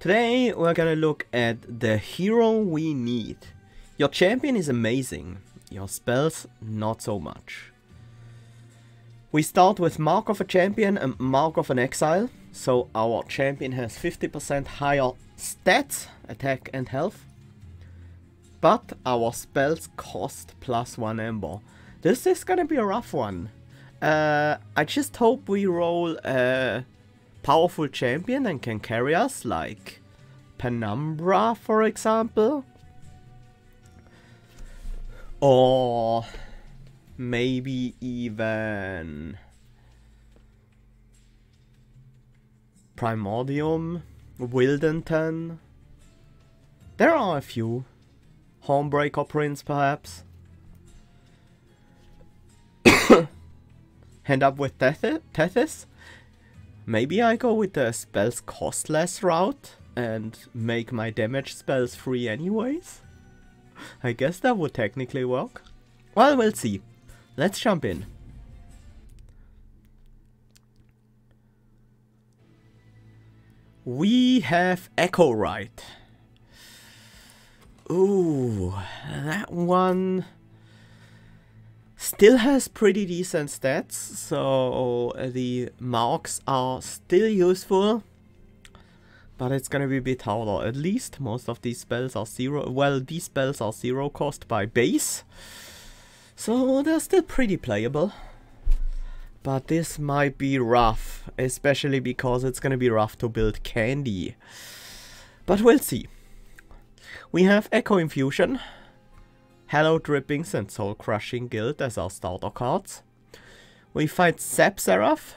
Today we're gonna look at the hero we need. Your champion is amazing, your spells not so much. We start with Mark of a Champion and Mark of an Exile, so our champion has 50% higher stats, attack and health. But our spells cost plus 1 Ember. This is gonna be a rough one. Uh, I just hope we roll a powerful champion and can carry us, like Penumbra for example. Or maybe even Primordium, Wildenton. There are a few. Hornbreaker Prince perhaps. Hand up with Tethys? Maybe I go with the spells cost less route and make my damage spells free anyways? I guess that would technically work. Well, we'll see. Let's jump in. We have Echowright. Ooh, that one still has pretty decent stats, so the marks are still useful. But it's gonna be a bit harder. At least most of these spells are zero. Well, these spells are zero cost by base. So they're still pretty playable. But this might be rough, especially because it's gonna be rough to build candy. But we'll see. We have Echo Infusion, Hallowed Drippings and Soul Crushing Guild as our starter cards. We fight Sap Seraph.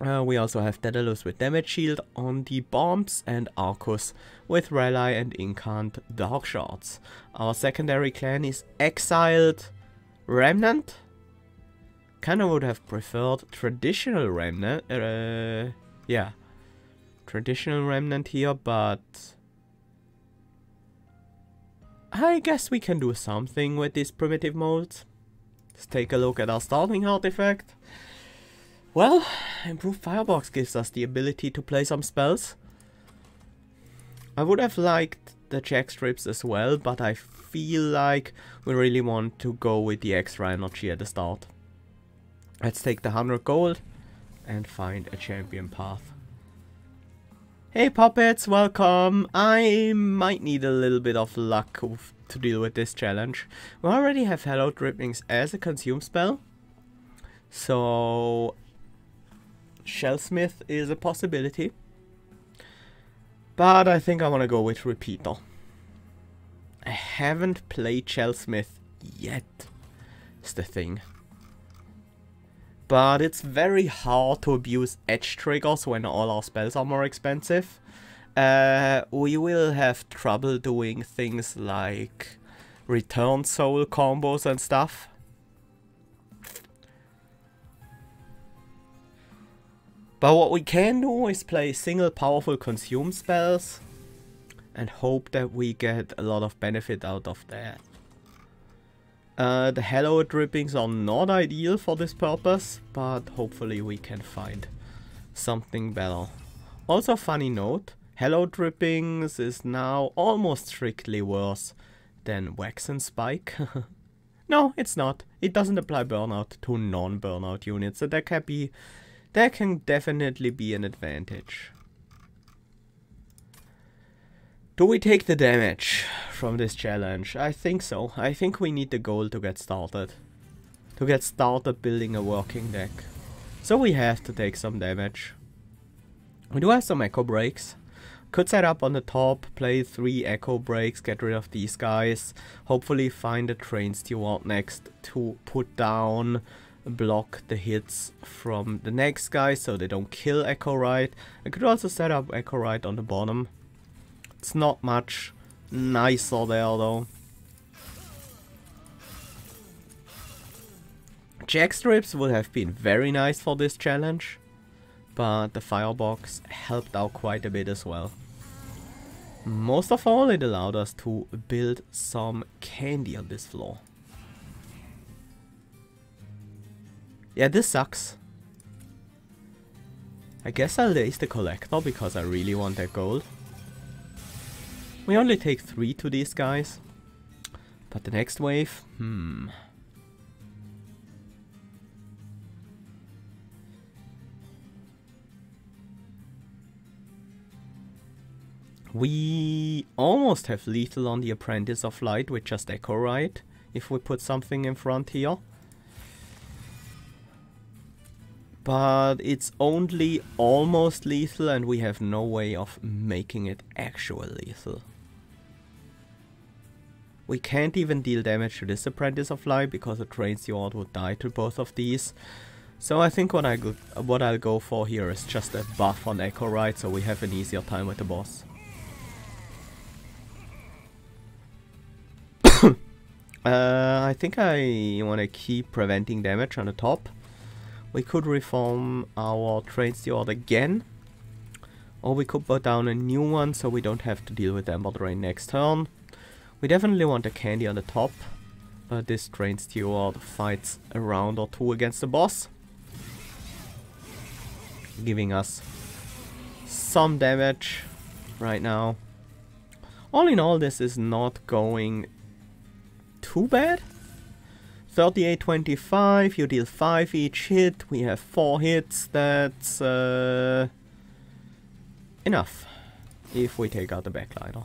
Uh, we also have Daedalus with Damage Shield on the bombs and Arcus with Rally and Incant Dark Shards. Our secondary clan is Exiled Remnant? Kinda would have preferred traditional Remnant. Uh, yeah. Traditional Remnant here, but... I guess we can do something with these primitive molds. Let's take a look at our starting artifact. Well, improved firebox gives us the ability to play some spells. I would have liked the check strips as well, but I feel like we really want to go with the extra energy at the start. Let's take the 100 gold and find a champion path. Hey puppets, welcome! I might need a little bit of luck to deal with this challenge. We already have Hallowed Drippings as a consume spell. So... Shellsmith is a possibility. But I think I want to go with Repeater. I haven't played Shellsmith yet, It's the thing. But it's very hard to abuse edge triggers when all our spells are more expensive. Uh, we will have trouble doing things like return soul combos and stuff. But what we can do is play single powerful consume spells and hope that we get a lot of benefit out of that. Uh, the hallowed drippings are not ideal for this purpose, but hopefully we can find something better. Also funny note, hallowed drippings is now almost strictly worse than wax and spike. no, it's not. It doesn't apply burnout to non-burnout units, so that can be that can definitely be an advantage. Do we take the damage from this challenge? I think so. I think we need the gold to get started. To get started building a working deck. So we have to take some damage. We do have some echo breaks. Could set up on the top, play 3 echo breaks, get rid of these guys. Hopefully find a train steward next to put down, block the hits from the next guy so they don't kill Echowright. I could also set up Echowright on the bottom it's not much nicer there though. Jack strips would have been very nice for this challenge, but the firebox helped out quite a bit as well. Most of all, it allowed us to build some candy on this floor. Yeah, this sucks. I guess I'll raise the collector because I really want that gold. We only take three to these guys. But the next wave, hmm. We almost have lethal on the Apprentice of Light with just Echowright, if we put something in front here. But it's only almost lethal and we have no way of making it actual lethal. We can't even deal damage to this Apprentice of Light because a Train Steward would die to both of these. So I think what I go, what I'll go for here is just a buff on Echowright so we have an easier time with the boss. Uh, I think I want to keep preventing damage on the top. We could reform our Train Steward again. Or we could put down a new one so we don't have to deal with Ember Drain next turn. We definitely want a candy on the top. But this Train Steward fights a round or two against the boss. Giving us some damage right now. All in all, this is not going too bad. 3825, you deal 5 each hit, we have 4 hits, that's uh, enough if we take out the backlighter.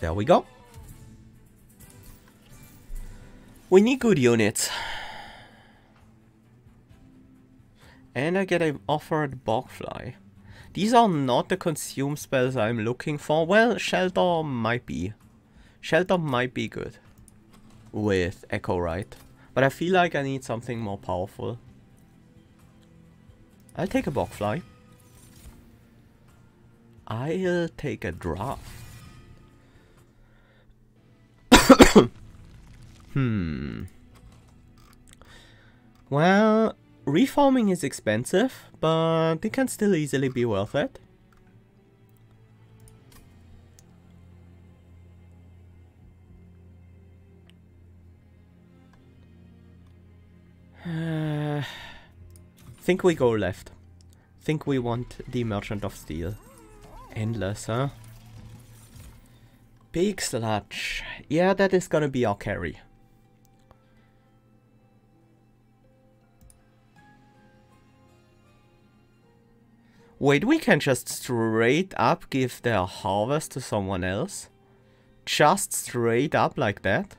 There we go. We need good units. And I get an offered Bogfly. These are not the consume spells I'm looking for. Well, Shelter might be. Shelter might be good. With Echowright. But I feel like I need something more powerful. I'll take a Bogfly. I'll take a draft. hmm. Well, Reforming is expensive, but it can still easily be worth it. Think we go left. Think we want the Merchant of Steel. Endless, huh? Big Sludge. Yeah, that is gonna be our carry. Wait, we can just straight up give their harvest to someone else? Just straight up like that?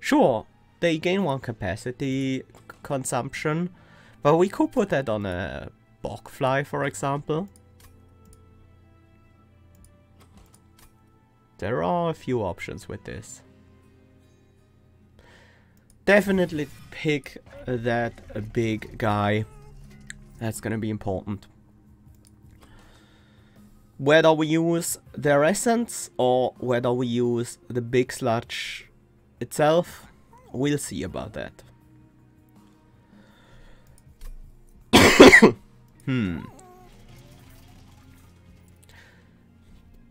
Sure, they gain one capacity consumption, but we could put that on a bogfly, for example. There are a few options with this. Definitely pick that big guy. That's gonna be important. Whether we use their essence or whether we use the big sludge itself, we'll see about that. hmm.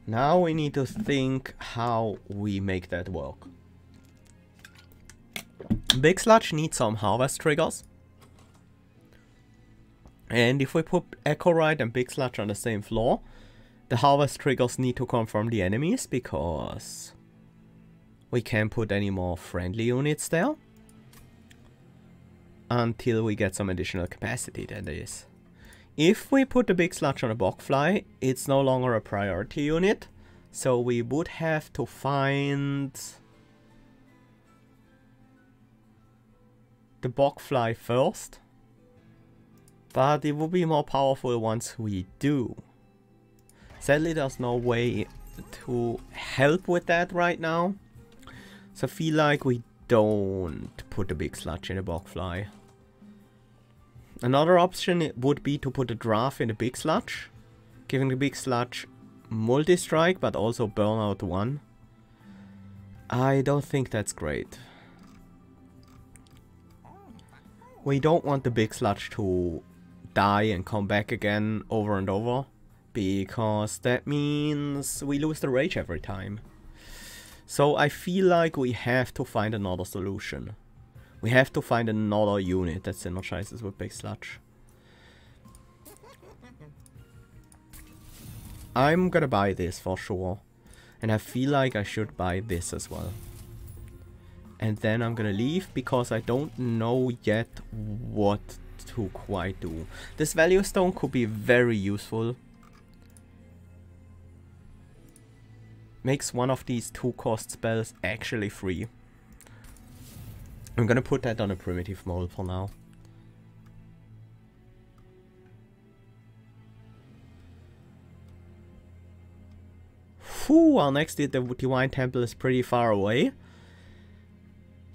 Now we need to think how we make that work. Big Sludge needs some harvest triggers. And if we put Echowright and Big Sludge on the same floor, the harvest triggers need to come from the enemies because we can't put any more friendly units there until we get some additional capacity that is. If we put the big sludge on a bogfly, it's no longer a priority unit, so we would have to find the bogfly first, but it will be more powerful once we do. Sadly, there's no way to help with that right now. So I feel like we don't put a big sludge in a bogfly. Another option would be to put a draft in a big sludge, giving the big sludge multi-strike but also burn out one. I don't think that's great. We don't want the big sludge to die and come back again over and over because that means we lose the rage every time. So I feel like we have to find another solution. We have to find another unit that synergizes with Big Sludge. I'm gonna buy this for sure. And I feel like I should buy this as well. And then I'm gonna leave because I don't know yet what to quite do. This value stone could be very useful. Makes one of these two cost spells actually free. I'm gonna put that on a primitive mold for now. Whew, our next the Divine Temple is pretty far away.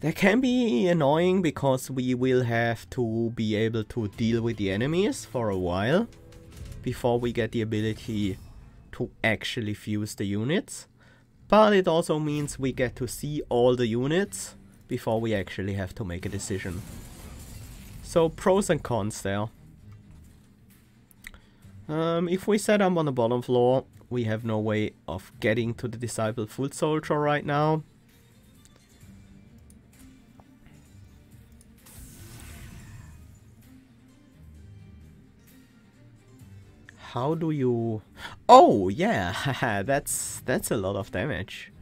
That can be annoying because we will have to be able to deal with the enemies for a while before we get the ability to actually fuse the units. But it also means we get to see all the units before we actually have to make a decision. So pros and cons there. Um, if we set up on the bottom floor, we have no way of getting to the Disciple Foot Soldier right now. How do you... Oh, yeah, that's that's a lot of damage.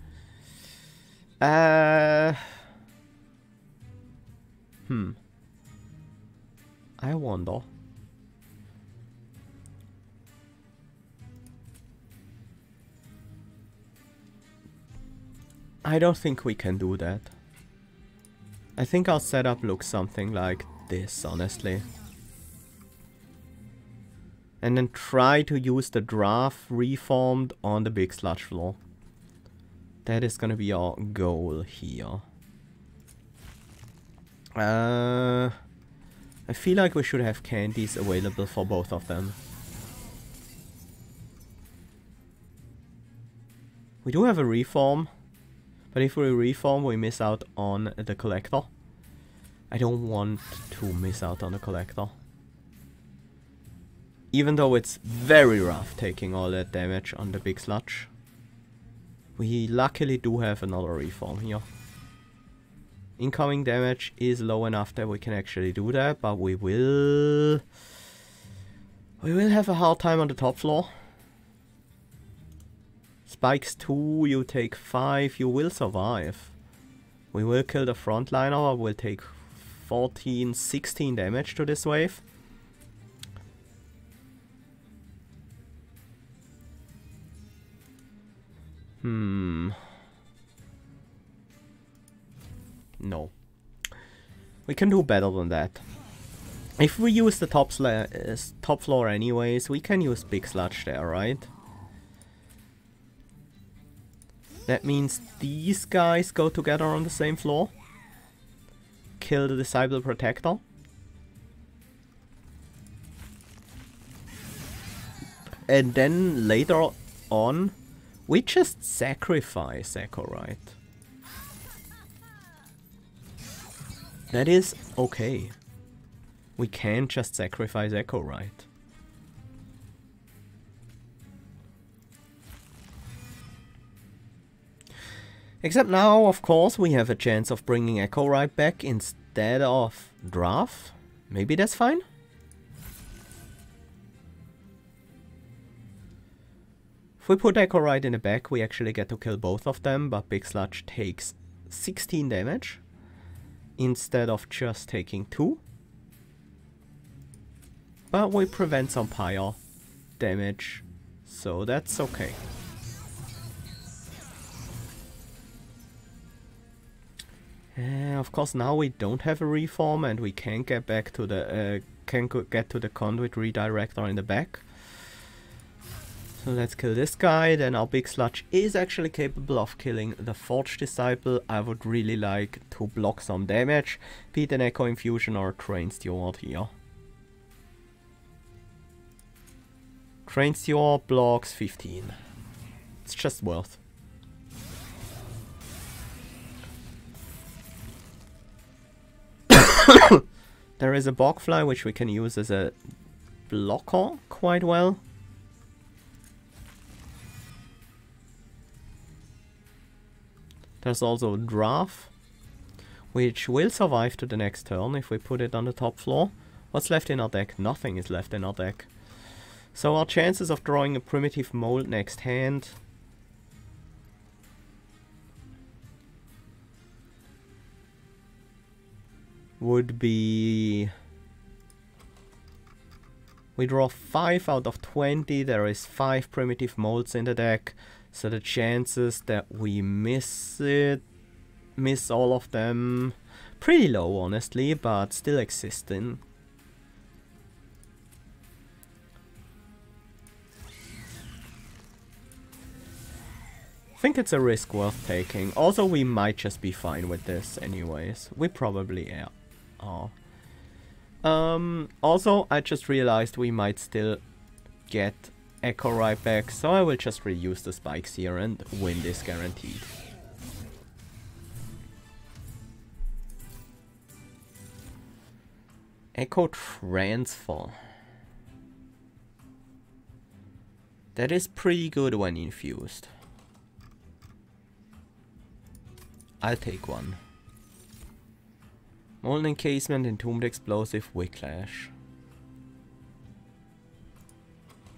Uh... Hmm. I wonder. I don't think we can do that. I think our setup looks something like this, honestly. And then try to use the draft reformed on the big sludge floor. That is gonna be our goal here. Uh, I feel like we should have candies available for both of them. We do have a reform. But if we reform, we miss out on the collector. I don't want to miss out on the collector. Even though it's very rough taking all that damage on the big sludge. We luckily do have another reform here. Incoming damage is low enough that we can actually do that, but we will... We will have a hard time on the top floor. Spikes 2, you take 5, you will survive. We will kill the frontliner, we'll take 14, 16 damage to this wave. Hmm. No. We can do better than that. If we use the top, uh, top floor anyways, we can use Big Sludge there, right? That means these guys go together on the same floor. Kill the Disciple Protector. And then later on, we just sacrifice Echo, right? That is okay. We can just sacrifice Echo, right? Except now, of course, we have a chance of bringing Echowright back instead of Draft. Maybe that's fine? If we put Echowright in the back, we actually get to kill both of them, but Big Sludge takes 16 damage instead of just taking 2. But we prevent some pile damage, so that's okay. Uh, of course, now we don't have a reform and we can't get back to the uh, can get to the conduit redirector in the back. So let's kill this guy. Then our big sludge is actually capable of killing the Forge Disciple. I would really like to block some damage. Beat an Echo Infusion or Train Steward here. Train Steward blocks 15. It's just worth. there is a bogfly which we can use as a blocker quite well. There's also a Draft, which will survive to the next turn if we put it on the top floor. What's left in our deck? Nothing is left in our deck. So our chances of drawing a primitive mold next hand would be... We draw 5 out of 20, there is 5 primitive molds in the deck, so the chances that we miss it, miss all of them, pretty low honestly, but still existing. I think it's a risk worth taking. Also, we might just be fine with this anyways. We probably are. Um, also, I just realized we might still get Echowright back, so I will just reuse the spikes here and win this guaranteed. Echo Transfer. That is pretty good when infused. I'll take one. Molten Encasement, Entombed Explosive, Whiplash.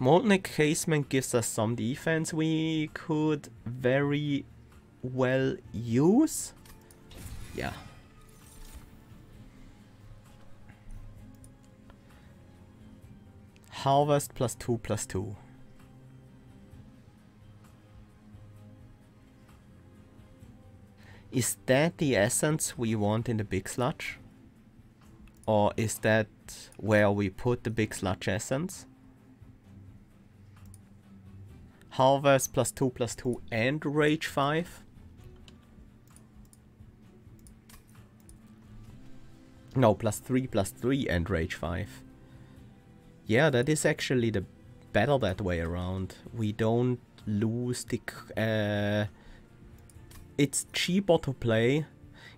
Molten Encasement gives us some defense we could very well use. Yeah. Harvest plus 2 plus 2. Is that the essence we want in the big sludge? Or is that where we put the big sludge essence? Harvest plus 2 plus 2 and Rage 5? No, plus 3 plus 3 and Rage 5. Yeah, that is actually the better that way around. We don't lose the uh, it's cheaper to play.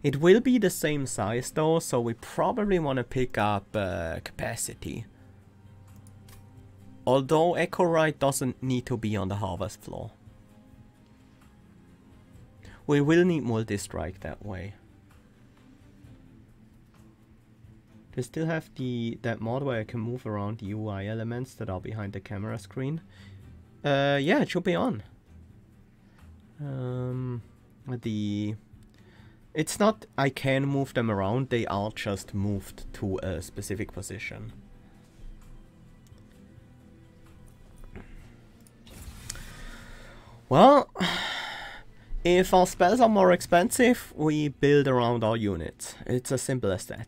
It will be the same size though, so we probably want to pick up uh, capacity. Although Echowright doesn't need to be on the harvest floor. We will need multi-strike that way. They still have the that mod where I can move around the UI elements that are behind the camera screen. Uh, yeah, it should be on. Um, the it's not I can move them around, they are just moved to a specific position. Well, if our spells are more expensive, we build around our units. It's as simple as that.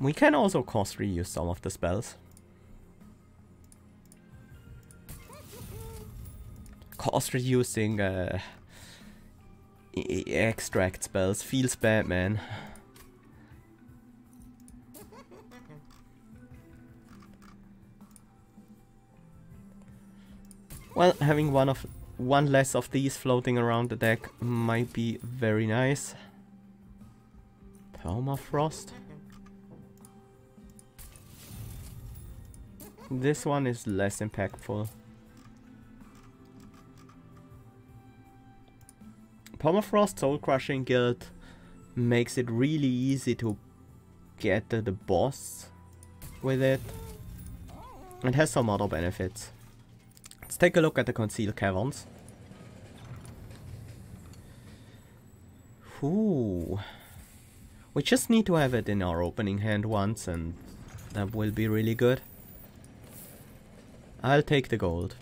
We can also cost reuse some of the spells. cost reducing uh, extract spells feels bad, man. Well, having one of one less of these floating around the deck might be very nice. Permafrost. This one is less impactful. Permafrost Soul Crushing Guild makes it really easy to get the boss with it. It has some other benefits. Let's take a look at the Concealed Caverns. Ooh. We just need to have it in our opening hand once and that will be really good. I'll take the gold.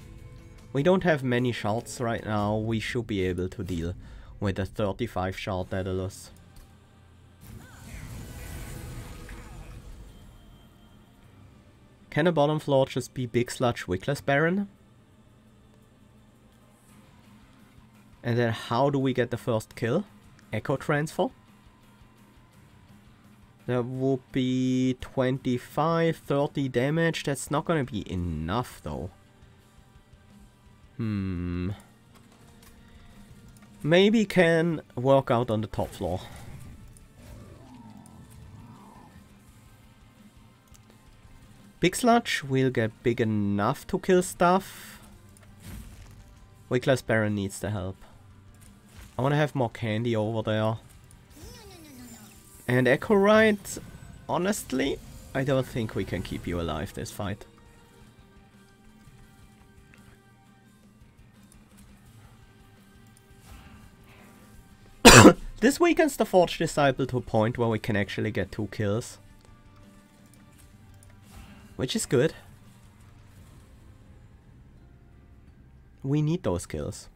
We don't have many shards right now, we should be able to deal with a 35 shard Daedalus. Can a bottom floor just be Big Sludge Wickless Baron? And then how do we get the first kill? Echo Transfer? That would be 25, 30 damage. That's not gonna be enough though. Hmm maybe can work out on the top floor. Big Sludge will get big enough to kill stuff. Wickless Baron needs the help. I want to have more candy over there. And Echowright, honestly, I don't think we can keep you alive this fight. this weakens the Forge Disciple to a point where we can actually get two kills. Which is good. We need those kills.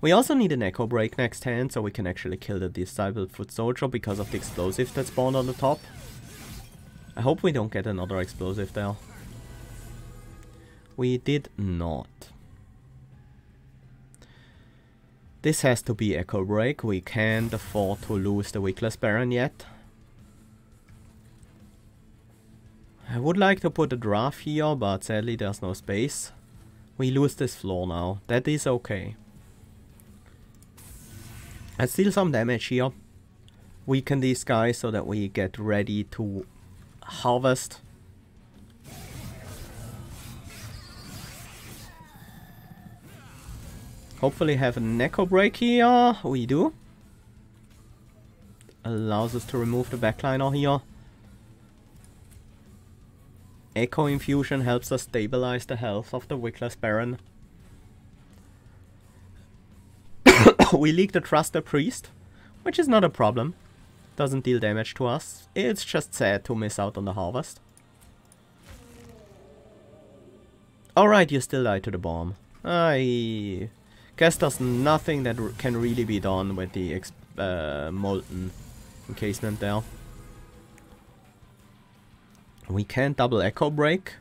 We also need an Echo Break next hand so we can actually kill the Disciple Foot Soldier because of the explosive that spawned on the top. I hope we don't get another explosive there. We did not. This has to be Echo Break. We can't afford to lose the Wickless Baron yet. I would like to put a draft here, but sadly there's no space. We lose this floor now. That is okay. I steal some damage here. Weaken these guys so that we get ready to harvest. Hopefully have a Echo Break here. We do. Allows us to remove the backliner here. Echo Infusion helps us stabilize the health of the Wickless Baron. we leak the Trusted Priest, which is not a problem. Doesn't deal damage to us. It's just sad to miss out on the harvest. Alright, you still died to the bomb. I guess there's nothing that can really be done with the uh, molten encasement there. We can't double echo break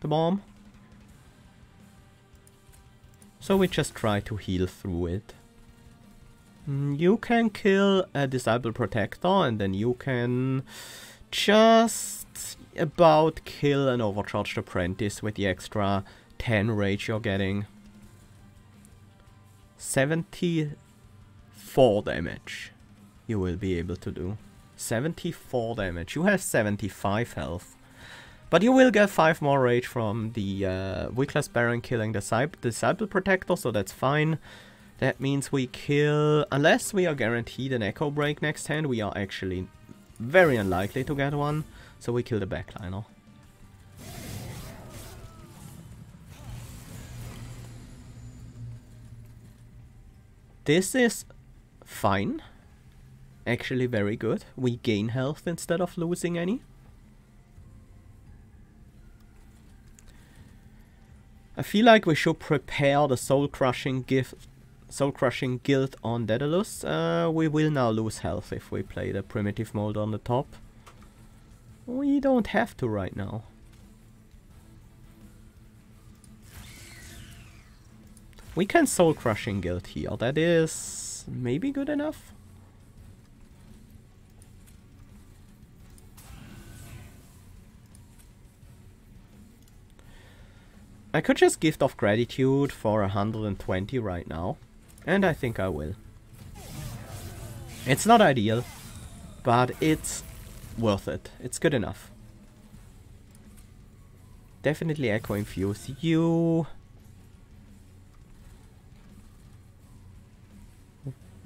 the bomb. So we just try to heal through it. Mm, you can kill a Disciple Protector and then you can just about kill an Overcharged Apprentice with the extra 10 rage you're getting. 74 damage you will be able to do. 74 damage. You have 75 health. But you will get 5 more rage from the uh, Wickless Baron killing the Disciple Protector, so that's fine. That means we kill... Unless we are guaranteed an Echo Break next hand, we are actually very unlikely to get one. So we kill the backliner. This is fine. Actually very good. We gain health instead of losing any. I feel like we should prepare the soul crushing gift soul crushing guild on Daedalus. Uh, we will now lose health if we play the primitive mold on the top. We don't have to right now. We can soul crushing guild here. That is maybe good enough. I could just gift of gratitude for 120 right now. And I think I will. It's not ideal, but it's worth it. It's good enough. Definitely Echo Infuse you.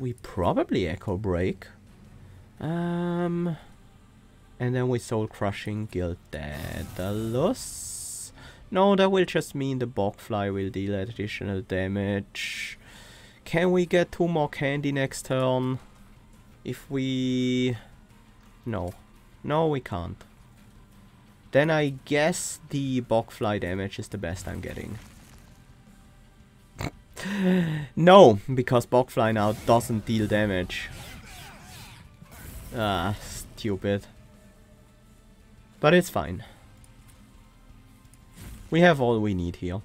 We probably Echo Break. Um, and then we Soul Crushing Guild Daedalus. No, that will just mean the Bogfly will deal additional damage. Can we get two more candy next turn? If we... No. No, we can't. Then I guess the Bogfly damage is the best I'm getting. no, because Bogfly now doesn't deal damage. Ah, stupid. But it's fine. We have all we need here.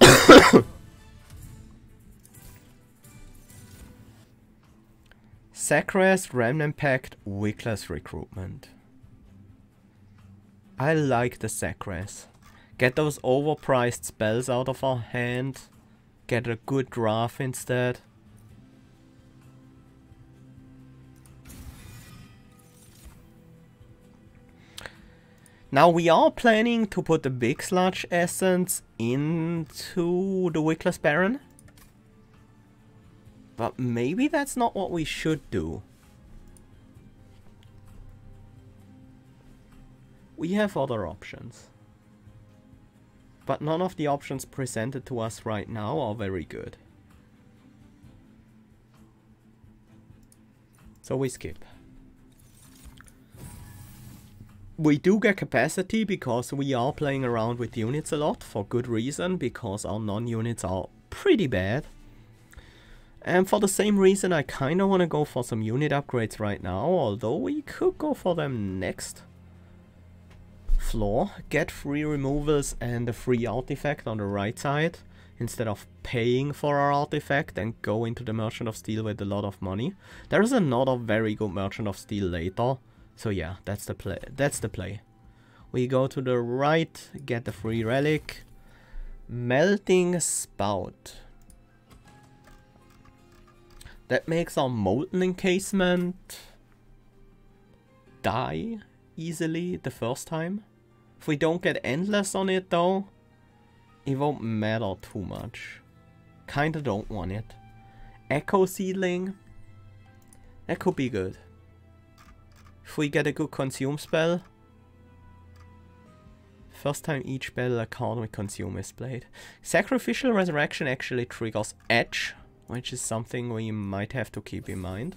Sacres Remnant Pact Wickless Recruitment. I like the Sacres. Get those overpriced spells out of our hand. Get a good draft instead. Now we are planning to put the big sludge essence into the Wickless Baron. But maybe that's not what we should do. We have other options. But none of the options presented to us right now are very good. So we skip. We do get capacity because we are playing around with units a lot for good reason because our non-units are pretty bad. And for the same reason I kinda wanna go for some unit upgrades right now, although we could go for them next floor. Get free removals and a free artifact on the right side instead of paying for our artifact and go into the Merchant of Steel with a lot of money. There is another very good Merchant of Steel later, so yeah, that's the play. That's the play. We go to the right, get the free relic. Melting Spout. That makes our Molten Encasement die easily the first time. If we don't get Endless on it though, it won't matter too much. Kinda don't want it. Echo Seedling, that could be good. If we get a good consume spell. First time each spell a card we consume is played. Sacrificial Resurrection actually triggers Edge, which is something we might have to keep in mind.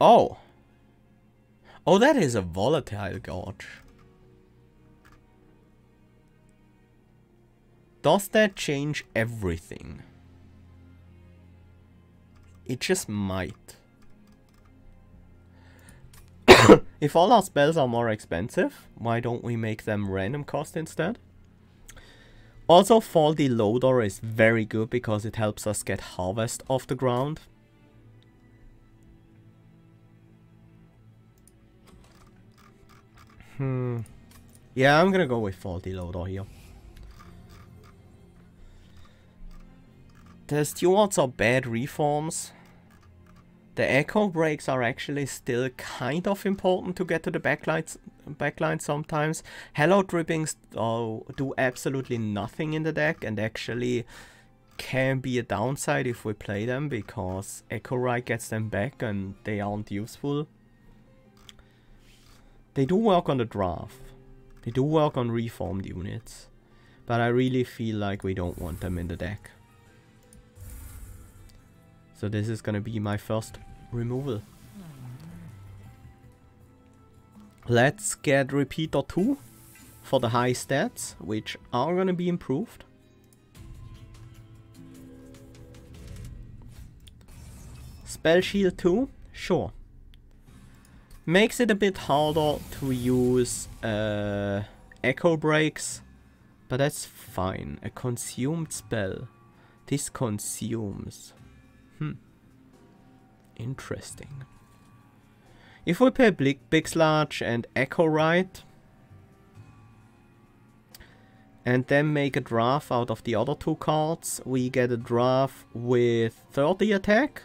Oh. Oh, that is a volatile gorge. Does that change everything? It just might. if all our spells are more expensive, why don't we make them random cost instead? Also, Faulty Loader is very good because it helps us get Harvest off the ground. Hmm. Yeah, I'm gonna go with Faulty Loader here. The stewards are bad reforms. The echo breaks are actually still kind of important to get to the backlines, backline sometimes. Hallowed drippings uh, do absolutely nothing in the deck and actually can be a downside if we play them because Echowright gets them back and they aren't useful. They do work on the draft. They do work on reformed units. But I really feel like we don't want them in the deck. So this is gonna be my first removal. Let's get repeater 2 for the high stats, which are gonna be improved. Spell shield 2, sure. Makes it a bit harder to use uh, echo breaks, but that's fine. A consumed spell. This consumes. Interesting. If we play Big, Big Sludge and Echowright, and then make a draft out of the other two cards, we get a draft with 30 attack.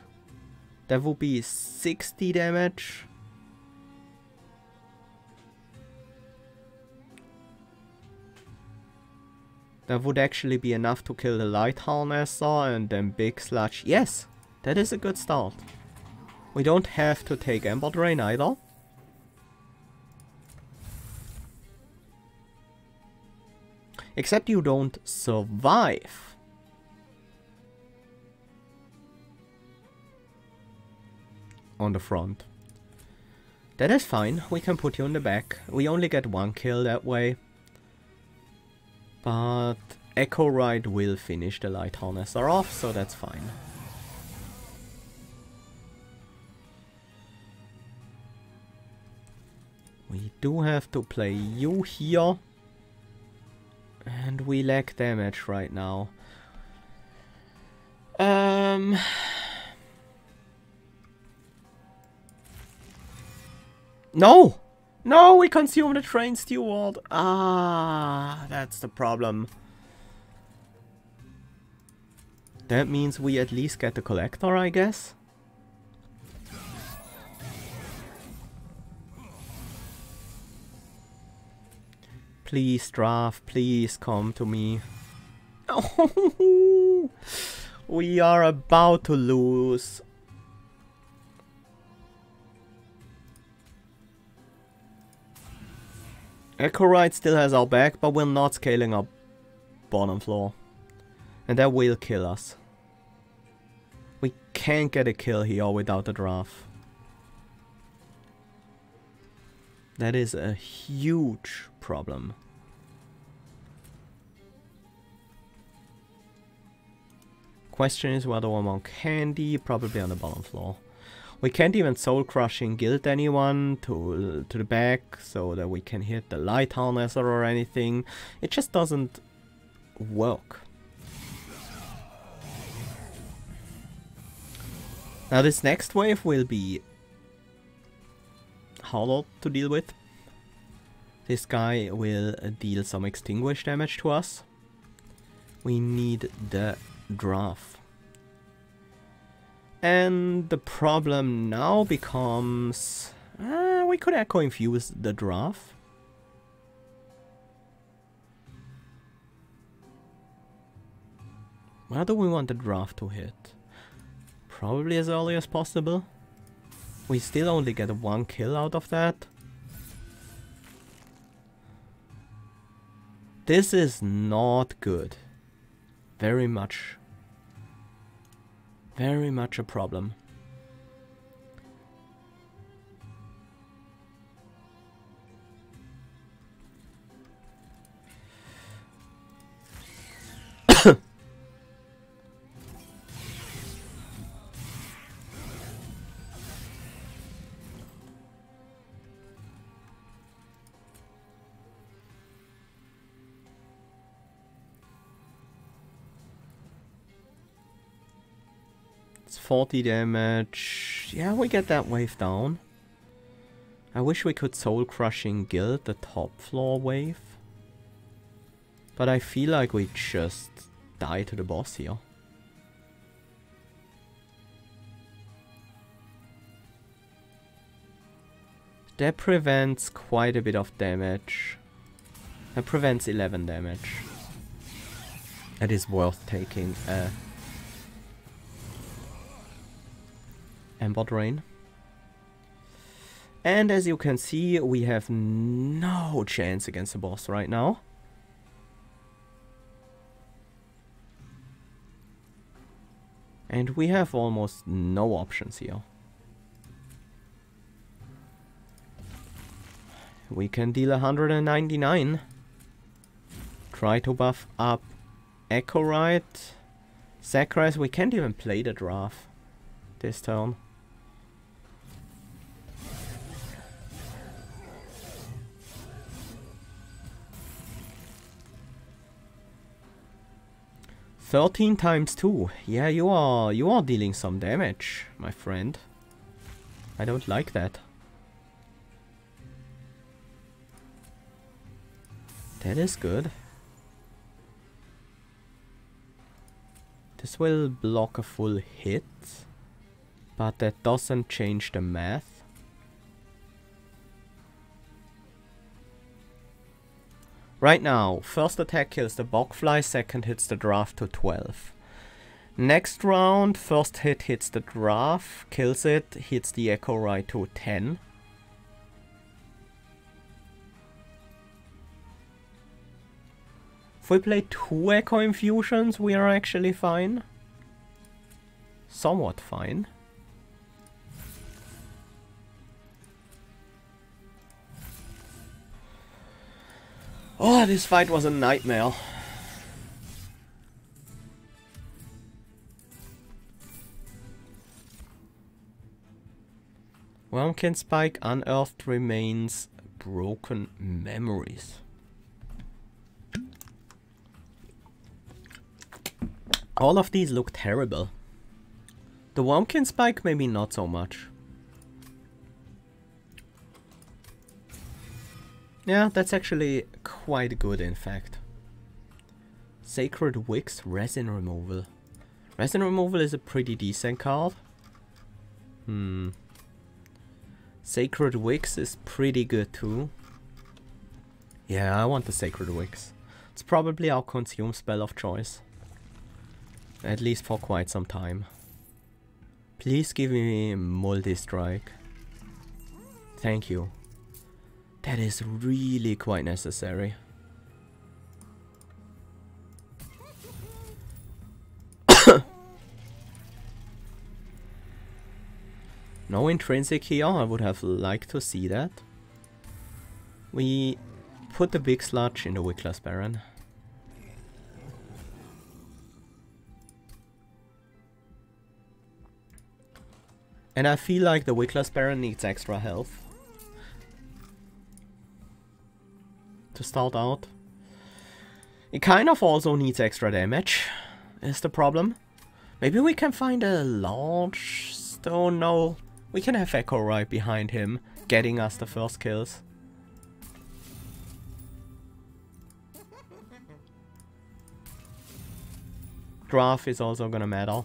That would be 60 damage. That would actually be enough to kill the Light Harnesser and then Big Sludge. Yes, that is a good start. We don't have to take Ember Drain either. Except you don't survive. On the front. That is fine, we can put you in the back. We only get one kill that way. But Echowright will finish the Light Harnesser off, so that's fine. We do have to play you here. And we lack damage right now. Um... No! No, we consume the train steward. Ah, that's the problem. That means we at least get the collector, I guess. Please, draft, please come to me. We are about to lose. Echowright still has our back, but we're not scaling up bottom floor. And that will kill us. We can't get a kill here without a draft. That is a huge problem. Question is whether we want candy, probably on the bottom floor. We can't even soul crushing guild anyone to to the back so that we can hit the light harnesser or anything. It just doesn't work. Now this next wave will be harder to deal with. This guy will deal some extinguish damage to us. We need the draft. And the problem now becomes... Uh, we could Echo Infuse the draft. Where do we want the draft to hit? Probably as early as possible. We still only get one kill out of that. This is not good. Very much. Very much a problem. 40 damage. Yeah, we get that wave down. I wish we could Soul Crushing Guild the top floor wave. But I feel like we just die to the boss here. That prevents quite a bit of damage. That prevents 11 damage. That is worth taking a Ember Drain. And as you can see, we have no chance against the boss right now. And we have almost no options here. We can deal 199. Try to buff up Echowright. Zagreus, we can't even play the draft this turn. Thirteen times two. Yeah, you are you are dealing some damage, my friend. I don't like that. That is good. This will block a full hit, but that doesn't change the math. Right now, first attack kills the Bogfly, second hits the draft to 12. Next round, first hit hits the draft, kills it, hits the Echowright to 10. If we play two Echo Infusions, we are actually fine. Somewhat fine. Oh, this fight was a nightmare. Wurmkin Spike unearthed remains broken memories. All of these look terrible. The Wurmkin Spike maybe not so much. Yeah, that's actually quite good in fact. Sacred Wicks Resin Removal. Resin Removal is a pretty decent card. Hmm. Sacred Wicks is pretty good too. Yeah, I want the Sacred Wicks. It's probably our consume spell of choice. At least for quite some time. Please give me multi-strike. Thank you. That is really quite necessary. no intrinsic here, I would have liked to see that. We put the big sludge in the Wickless Baron. And I feel like the Wickless Baron needs extra health. To start out. It kind of also needs extra damage, is the problem. Maybe we can find a large stone? No, we can have Echowright behind him, getting us the first kills. Graph is also gonna matter.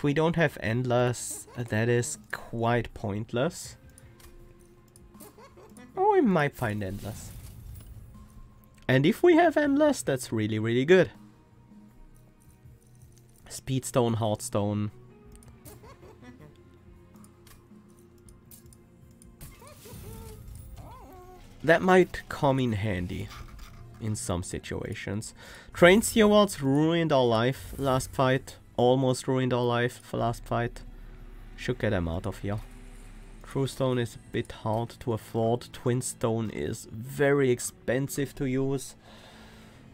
If we don't have Endless, that is quite pointless. Or we might find Endless. And if we have Endless, that's really, really good. Speedstone, Heartstone. That might come in handy in some situations. Train Stewards ruined our life last fight almost ruined our life for last fight. Should get them out of here. True Stone is a bit hard to afford. Twin Stone is very expensive to use.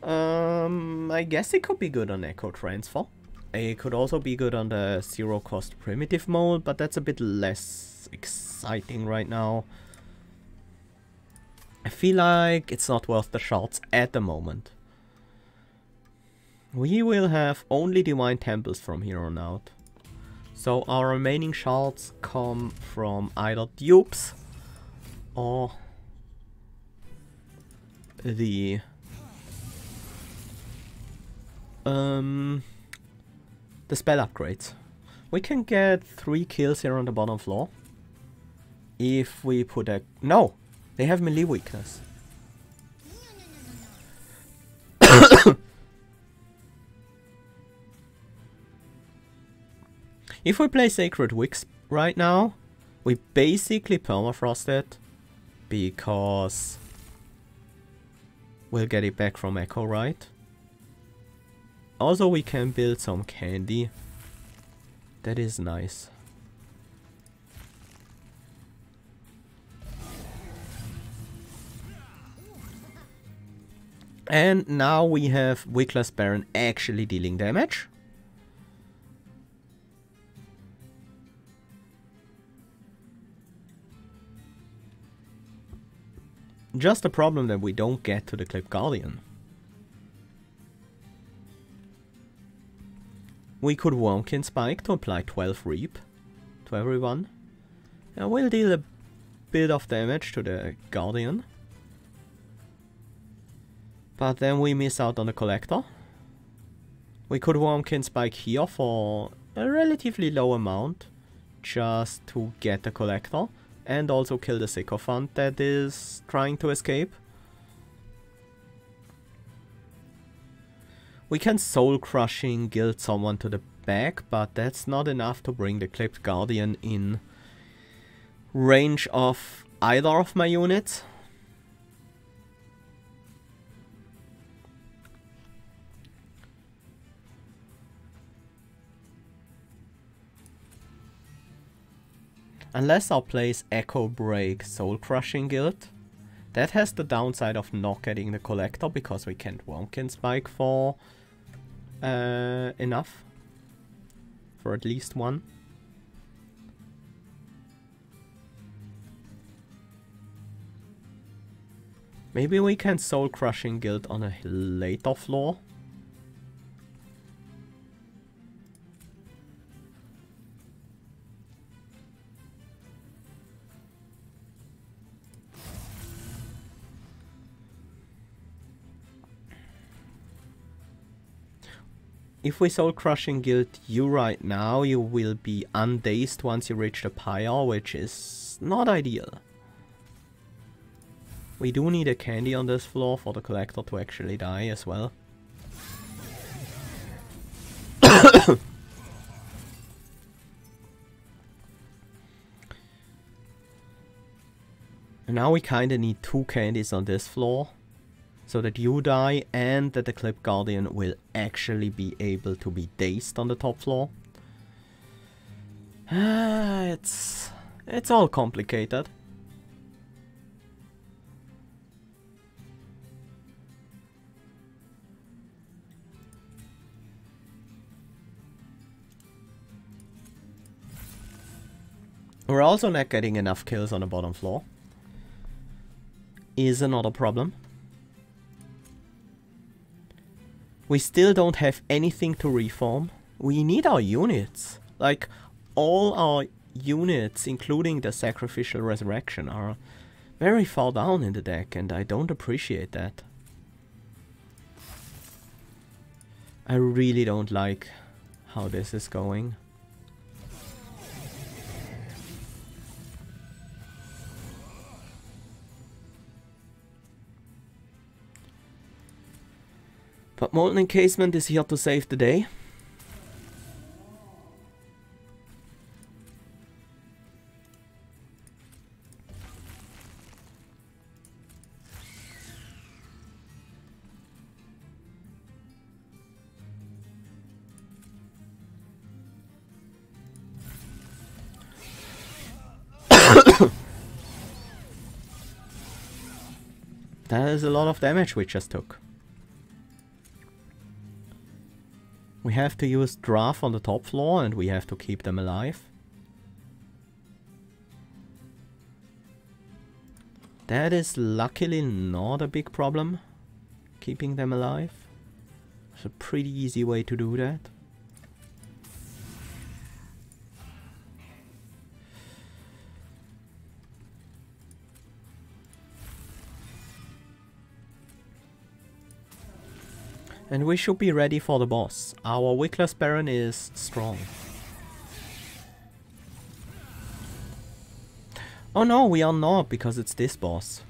Um, I guess it could be good on Echo Transfer. It could also be good on the zero cost primitive mold, but that's a bit less exciting right now. I feel like it's not worth the shots at the moment. We will have only Divine Temples from here on out. So our remaining shards come from either dupes or the um the spell upgrades. We can get three kills here on the bottom floor if we put a no, they have melee weakness. If we play Sacred Wicks right now, we basically permafrost it because we'll get it back from Echo, right? Also, we can build some candy. That is nice. And now we have Wickless Baron actually dealing damage. Just a problem that we don't get to the Clipped Guardian. We could Wurmkin Spike to apply 12 Reap to everyone. And we'll deal a bit of damage to the Guardian. But then we miss out on the Collector. We could Wurmkin Spike here for a relatively low amount, just to get the Collector and also kill the sycophant that is trying to escape. We can soul crushing guild someone to the back, but that's not enough to bring the clipped guardian in range of either of my units. Unless I'll place Echo Break Soul Crushing Guild. That has the downside of not getting the Collector because we can't Wurmkin Spike for uh, enough. For at least one. Maybe we can Soul Crushing Guild on a later floor. If we Soul Crushing Guild you right now, you will be undazed once you reach the Pyre, which is not ideal. We do need a candy on this floor for the collector to actually die as well. and now we kinda need two candies on this floor so that you die and that the Clip Guardian will actually be able to be dazed on the top floor. it's it's all complicated. We're also not getting enough kills on the bottom floor. Is another problem. We still don't have anything to reform. We need our units. Like, all our units, including the Sacrificial Resurrection, are very far down in the deck, and I don't appreciate that. I really don't like how this is going. But Molten Encasement is here to save the day. that is a lot of damage we just took. We have to use Draff on the top floor and we have to keep them alive. That is luckily not a big problem, keeping them alive. It's a pretty easy way to do that. And we should be ready for the boss. Our Wickless Baron is strong. Oh no, we are not, because it's this boss.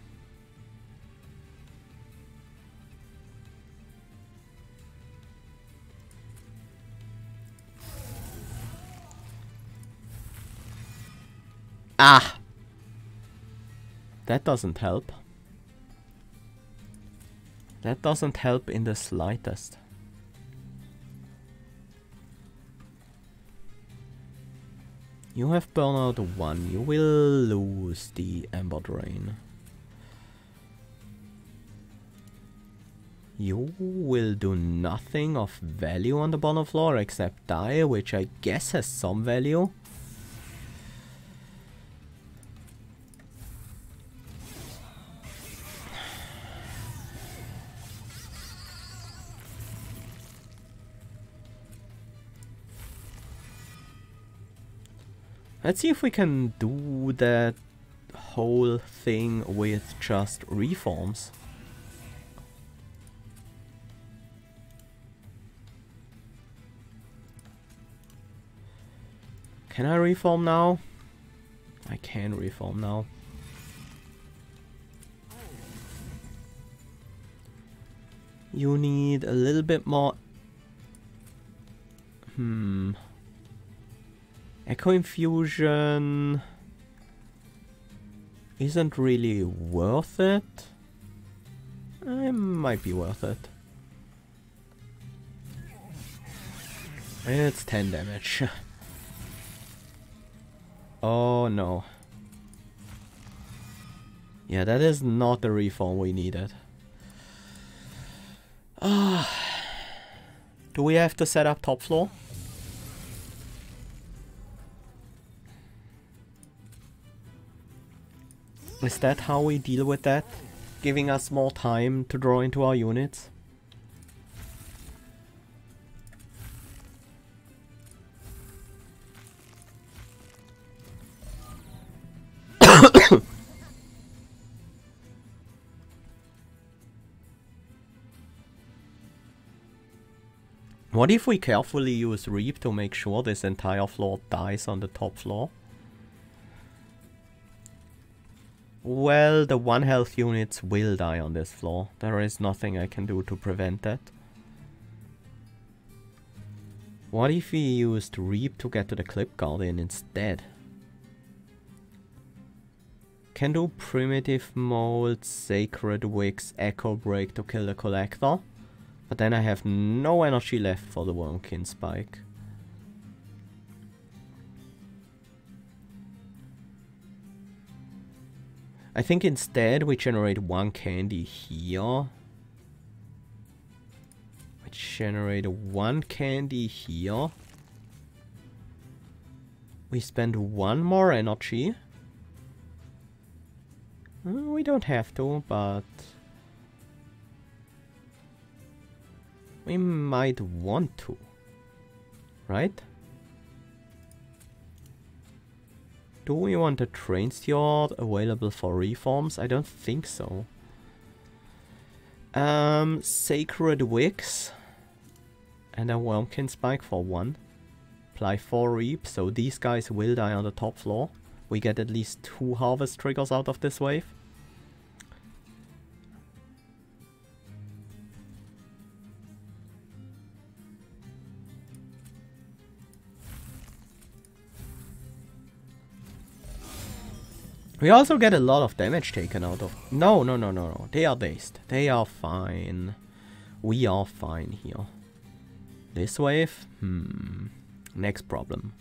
Ah! That doesn't help. That doesn't help in the slightest. You have burnout 1, you will lose the Ember Drain. You will do nothing of value on the bottom floor except die, which I guess has some value. Let's see if we can do that whole thing with just reforms. Can I reform now? I can reform now. You need a little bit more... Hmm... Echo Infusion isn't really worth it. It might be worth it. It's 10 damage. oh no. Yeah, that is not the reform we needed. Ah. Do we have to set up top floor? Is that how we deal with that? Giving us more time to draw into our units? What if we carefully use Reap to make sure this entire floor dies on the top floor? Well, the one health units will die on this floor. There is nothing I can do to prevent that. What if we used Reap to get to the Clip Guardian instead? Can do Primitive Mold, Sacred Wicks, Echo Break to kill the Collector. But then I have no energy left for the Wurmkin Spike. I think instead we generate one candy here. We generate one candy here. We spend one more energy. Uh, we don't have to, but... We might want to. Right? Do we want a train steward available for reforms? I don't think so. Um, Sacred Wicks. And a Wurmkin Spike for one. Apply 4 Reap, so these guys will die on the top floor. We get at least two Harvest triggers out of this wave. We also get a lot of damage taken out of... No, no, no, no, no. They are based. They are fine. We are fine here. This wave? Hmm. Next problem.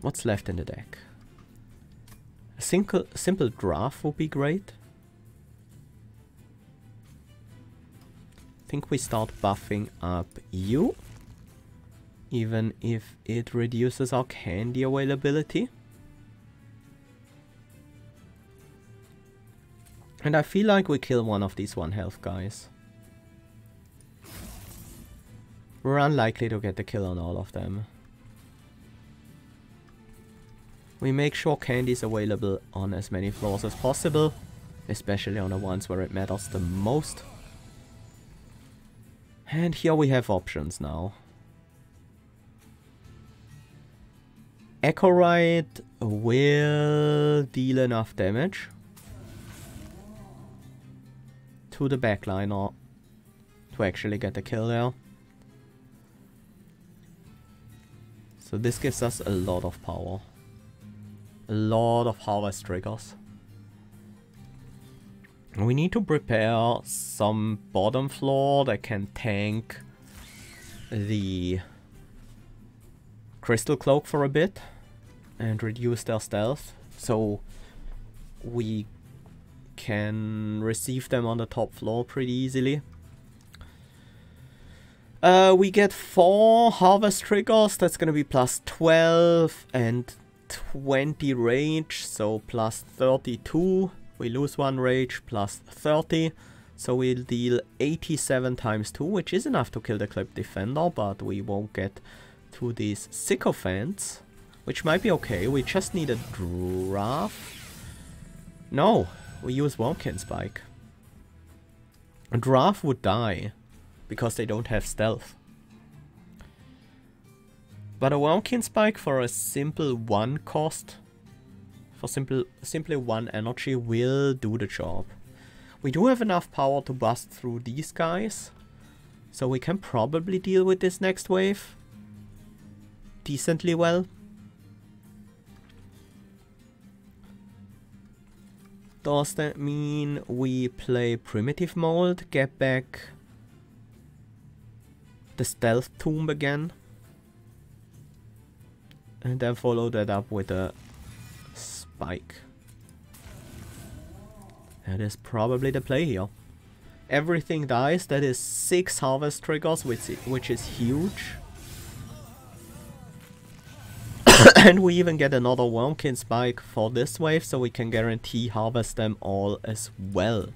What's left in the deck? A simple, simple draft would be great. I think we start buffing up you even if it reduces our candy availability. And I feel like we kill one of these one health guys. We're unlikely to get the kill on all of them. We make sure candy is available on as many floors as possible, especially on the ones where it matters the most. And here we have options now. Echowright will deal enough damage to the backliner to actually get the kill there. So this gives us a lot of power. A lot of harvest triggers. We need to prepare some bottom floor that can tank the Crystal Cloak for a bit and reduce their stealth so we can receive them on the top floor pretty easily. Uh, we get 4 harvest triggers, that's gonna be plus 12 and 20 rage, so plus 32. We lose 1 rage, plus 30. So we'll deal 87 times 2, which is enough to kill the Clip Defender, but we won't get to these sycophants, which might be okay. We just need a draft. No, we use Wurmkin Spike. A draft would die because they don't have stealth. But a Wurmkin Spike for a simple one cost, for simple simply one energy will do the job. We do have enough power to bust through these guys, so we can probably deal with this next wave decently well. Does that mean we play Primitive Mold, get back the Stealth Tomb again? And then follow that up with a Spike. That is probably the play here. Everything dies, that is 6 Harvest triggers, which, which is huge. and we even get another Wurmkin Spike for this wave, so we can guarantee harvest them all as well.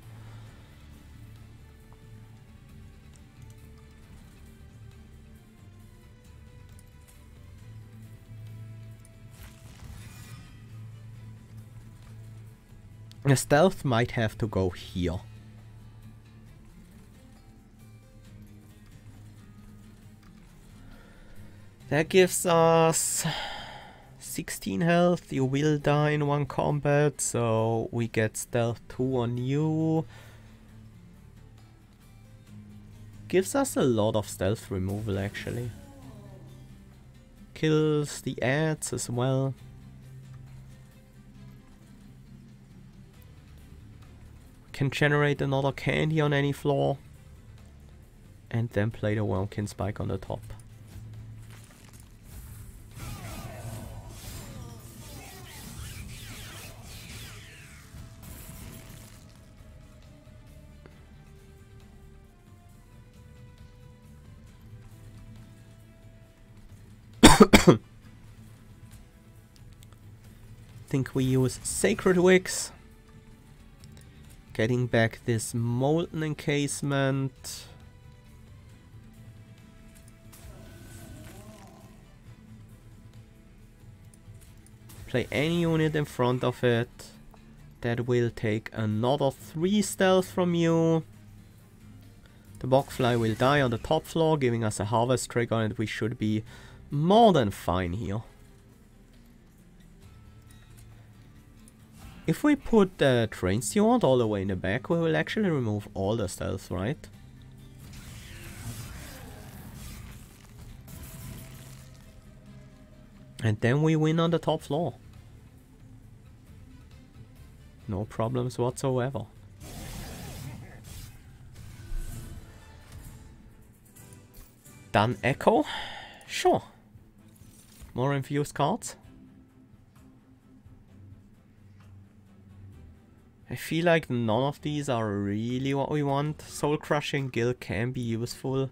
The stealth might have to go here. That gives us 16 health. You will die in one combat, so we get stealth 2 on you. Gives us a lot of stealth removal actually. Kills the ads as well. Can generate another candy on any floor. And then play the Wurmkin Spike on the top. We use Sacred Wicks. Getting back this Molten Encasement. Play any unit in front of it. That will take another 3 stealth from you. The Bogfly will die on the top floor, giving us a harvest on it. We should be more than fine here. If we put the train steward all the way in the back, we will actually remove all the stealth, right? And then we win on the top floor. No problems whatsoever. Done Echo? Sure. More infused cards? I feel like none of these are really what we want. Soul Crushing Guild can be useful.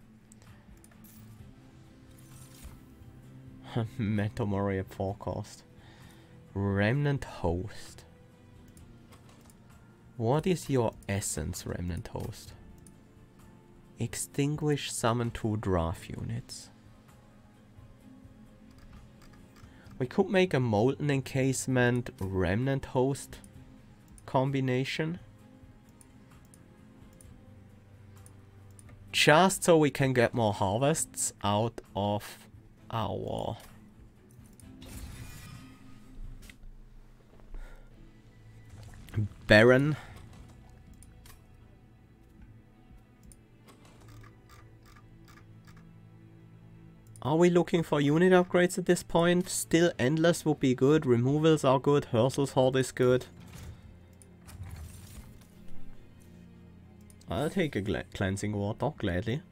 Mental Moria Forecast. Remnant Host. What is your essence, Remnant Host? Extinguish summon two draft units. We could make a Molten Encasement Remnant Host combination. Just so we can get more harvests out of our Baron. Are we looking for unit upgrades at this point? Still Endless would be good, removals are good, Hurzel's Horde is good. I'll take a cleansing water, gladly.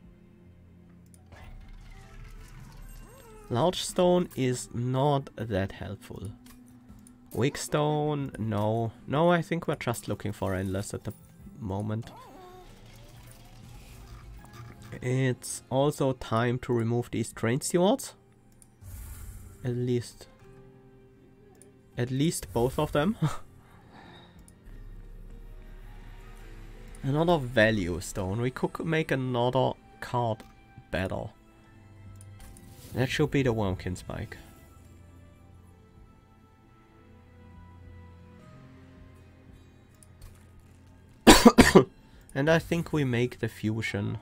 Large stone is not that helpful. Weak stone, no. No, I think we're just looking for endless at the moment. It's also time to remove these train stewards. At least... At least both of them. Another value stone. We could make another card better. That should be the Wurmkin Spike. and I think we make the fusion.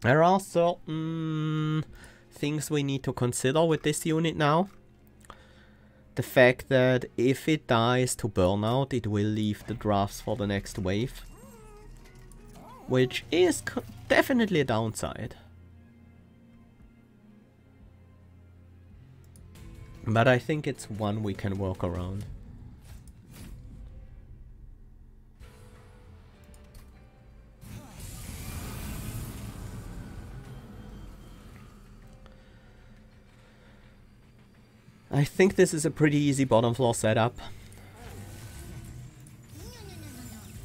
There are certain things we need to consider with this unit now the fact that if it dies to burnout, it will leave the drafts for the next wave. Which is definitely a downside. But I think it's one we can work around. I think this is a pretty easy bottom floor setup.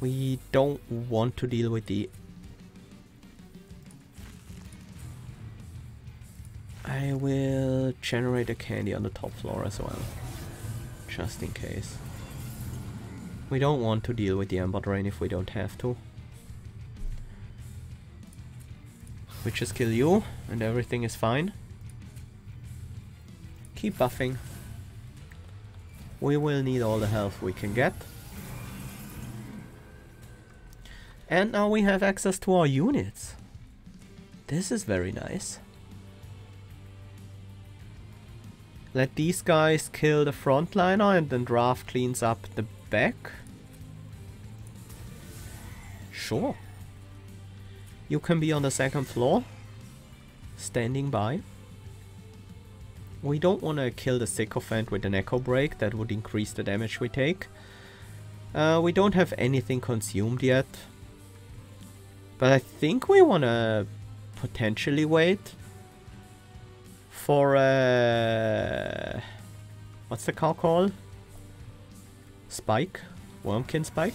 We don't want to deal with the... I will generate a candy on the top floor as well. Just in case. We don't want to deal with the Ember Drain if we don't have to. We just kill you and everything is fine. Keep buffing. We will need all the health we can get. And now we have access to our units. This is very nice. Let these guys kill the frontliner and then draft cleans up the back. Sure. You can be on the second floor. Standing by. We don't want to kill the Sycophant with an Echo Break, that would increase the damage we take. Uh, we don't have anything consumed yet. But I think we want to potentially wait for uh, what's the car called? Spike? Wurmkin Spike?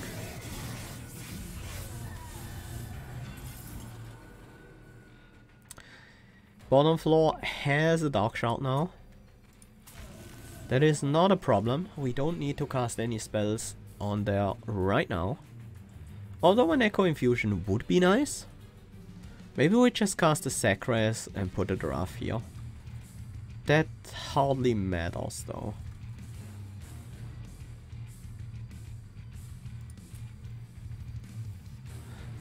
Bottom floor has a Dark Shard now. That is not a problem. We don't need to cast any spells on there right now. Although an Echo Infusion would be nice. Maybe we just cast a Sacres and put a Draft here. That hardly matters though.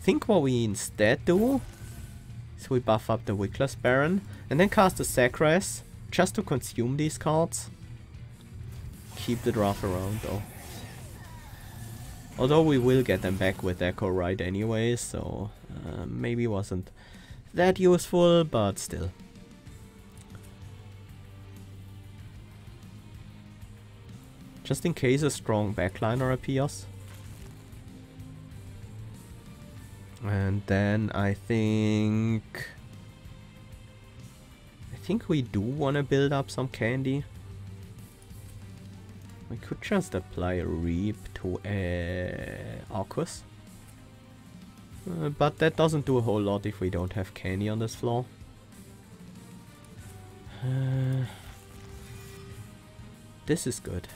think what we instead do is we buff up the Wickless Baron and then cast a Sacres just to consume these cards. Keep the draft around though. Although we will get them back with Echowright anyway, so uh, maybe wasn't that useful, but still. Just in case a strong backliner appears. And then I think... I think we do want to build up some candy. We could just apply a Reap to uh, Arcus. Uh, but that doesn't do a whole lot if we don't have candy on this floor. Uh, this is good.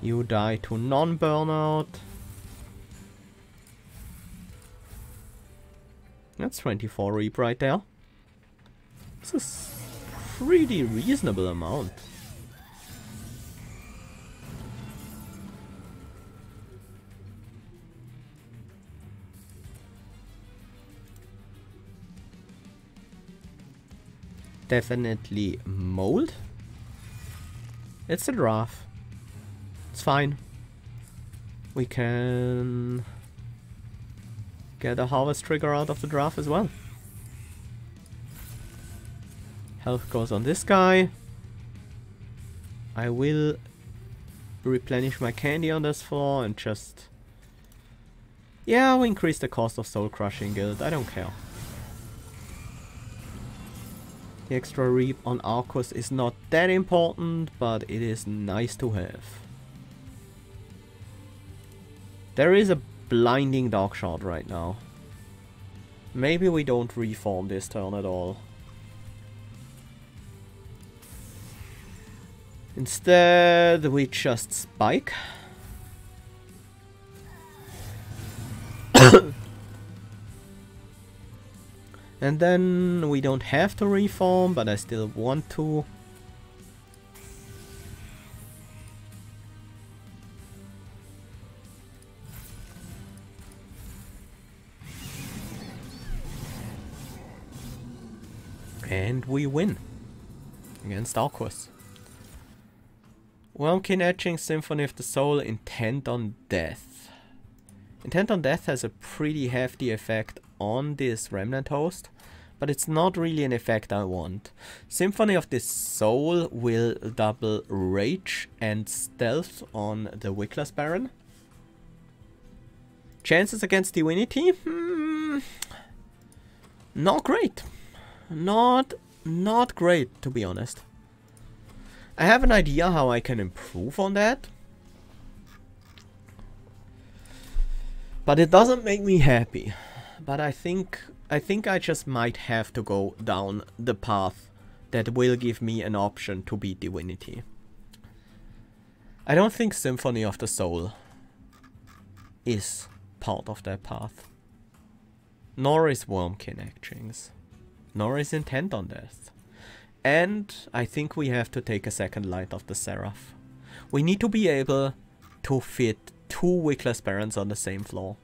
You die to non-burnout. That's 24 reap right there. This is pretty reasonable amount. Definitely mold. It's a draft. It's fine. We can get uh, a harvest trigger out of the draft as well. Health goes on this guy. I will replenish my candy on this floor and just... Yeah, I'll increase the cost of Soul Crushing Guild, I don't care. The extra reap on Arcus is not that important, but it is nice to have. There is a blinding dark shard right now. Maybe we don't reform this turn at all. Instead, we just spike. and then we don't have to reform, but I still want to. And we win against Arcus. Wurmkin Etching Symphony of the Soul Intent on Death. Intent on Death has a pretty hefty effect on this Remnant host, but it's not really an effect I want. Symphony of the Soul will double Rage and Stealth on the Wickless Baron. Chances against Divinity? Hmm, not great not not great to be honest. I have an idea how I can improve on that. But it doesn't make me happy. But I think I think I just might have to go down the path that will give me an option to beat Divinity. I don't think Symphony of the Soul is part of that path. Nor is Wurmkin Etchings nor is intent on death. And I think we have to take a second light of the Seraph. We need to be able to fit two Wickless Barons on the same floor.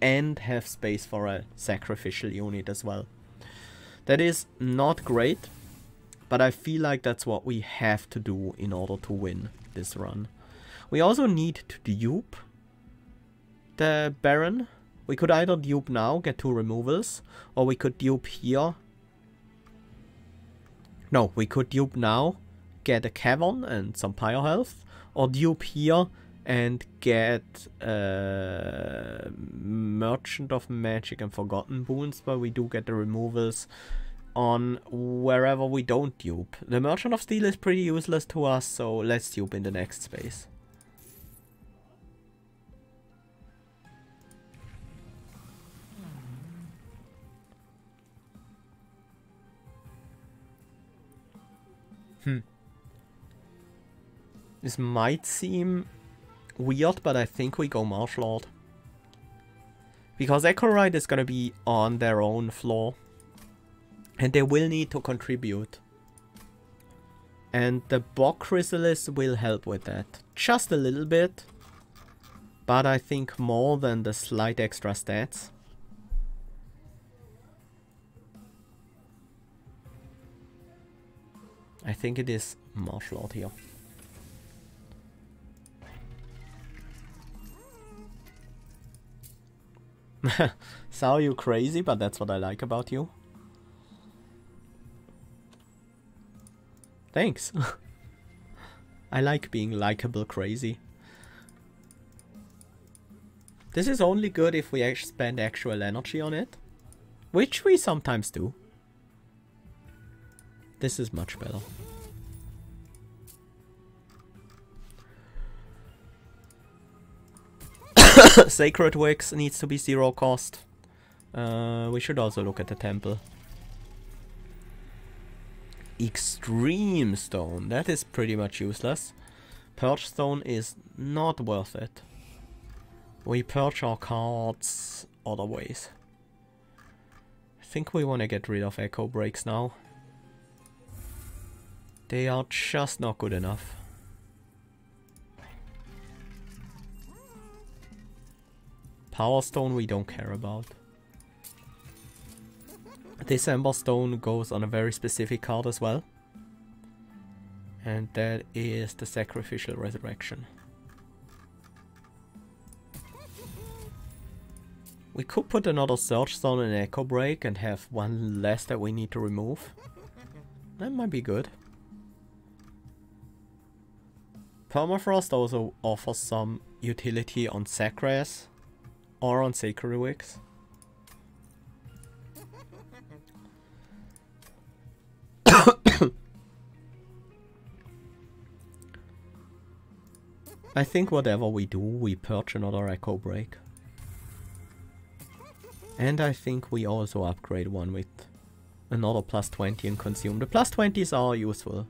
And have space for a sacrificial unit as well. That is not great, but I feel like that's what we have to do in order to win this run. We also need to dupe the Baron. We could either dupe now, get two removals, or we could dupe here. No, we could dupe now, get a Cavern and some Pyre Health, or dupe here and get uh, Merchant of Magic and Forgotten Boons, but we do get the removals on wherever we don't dupe. The Merchant of Steel is pretty useless to us, so let's dupe in the next space. This might seem weird, but I think we go Marsh Lord. Because Echowright is gonna be on their own floor. And they will need to contribute. And the Bog Chrysalis will help with that. Just a little bit. But I think more than the slight extra stats. I think it is Marsh Lord here. Sound you crazy, but that's what I like about you. Thanks. I like being likable crazy. This is only good if we spend actual energy on it. Which we sometimes do. This is much better. Sacred Wicks needs to be zero cost. Uh, we should also look at the temple. Extreme Stone, that is pretty much useless. Purge Stone is not worth it. We purge our cards other ways. I think we want to get rid of Echo Breaks now. They are just not good enough. Power Stone we don't care about. This Ember Stone goes on a very specific card as well. And that is the Sacrificial Resurrection. We could put another Surge Stone and Echo Break and have one less that we need to remove. That might be good. Permafrost also offers some utility on Zagras or on Sacred Wicks. I think whatever we do, we purge another Echo Break. And I think we also upgrade one with another plus 20 and consume. The plus 20s are useful.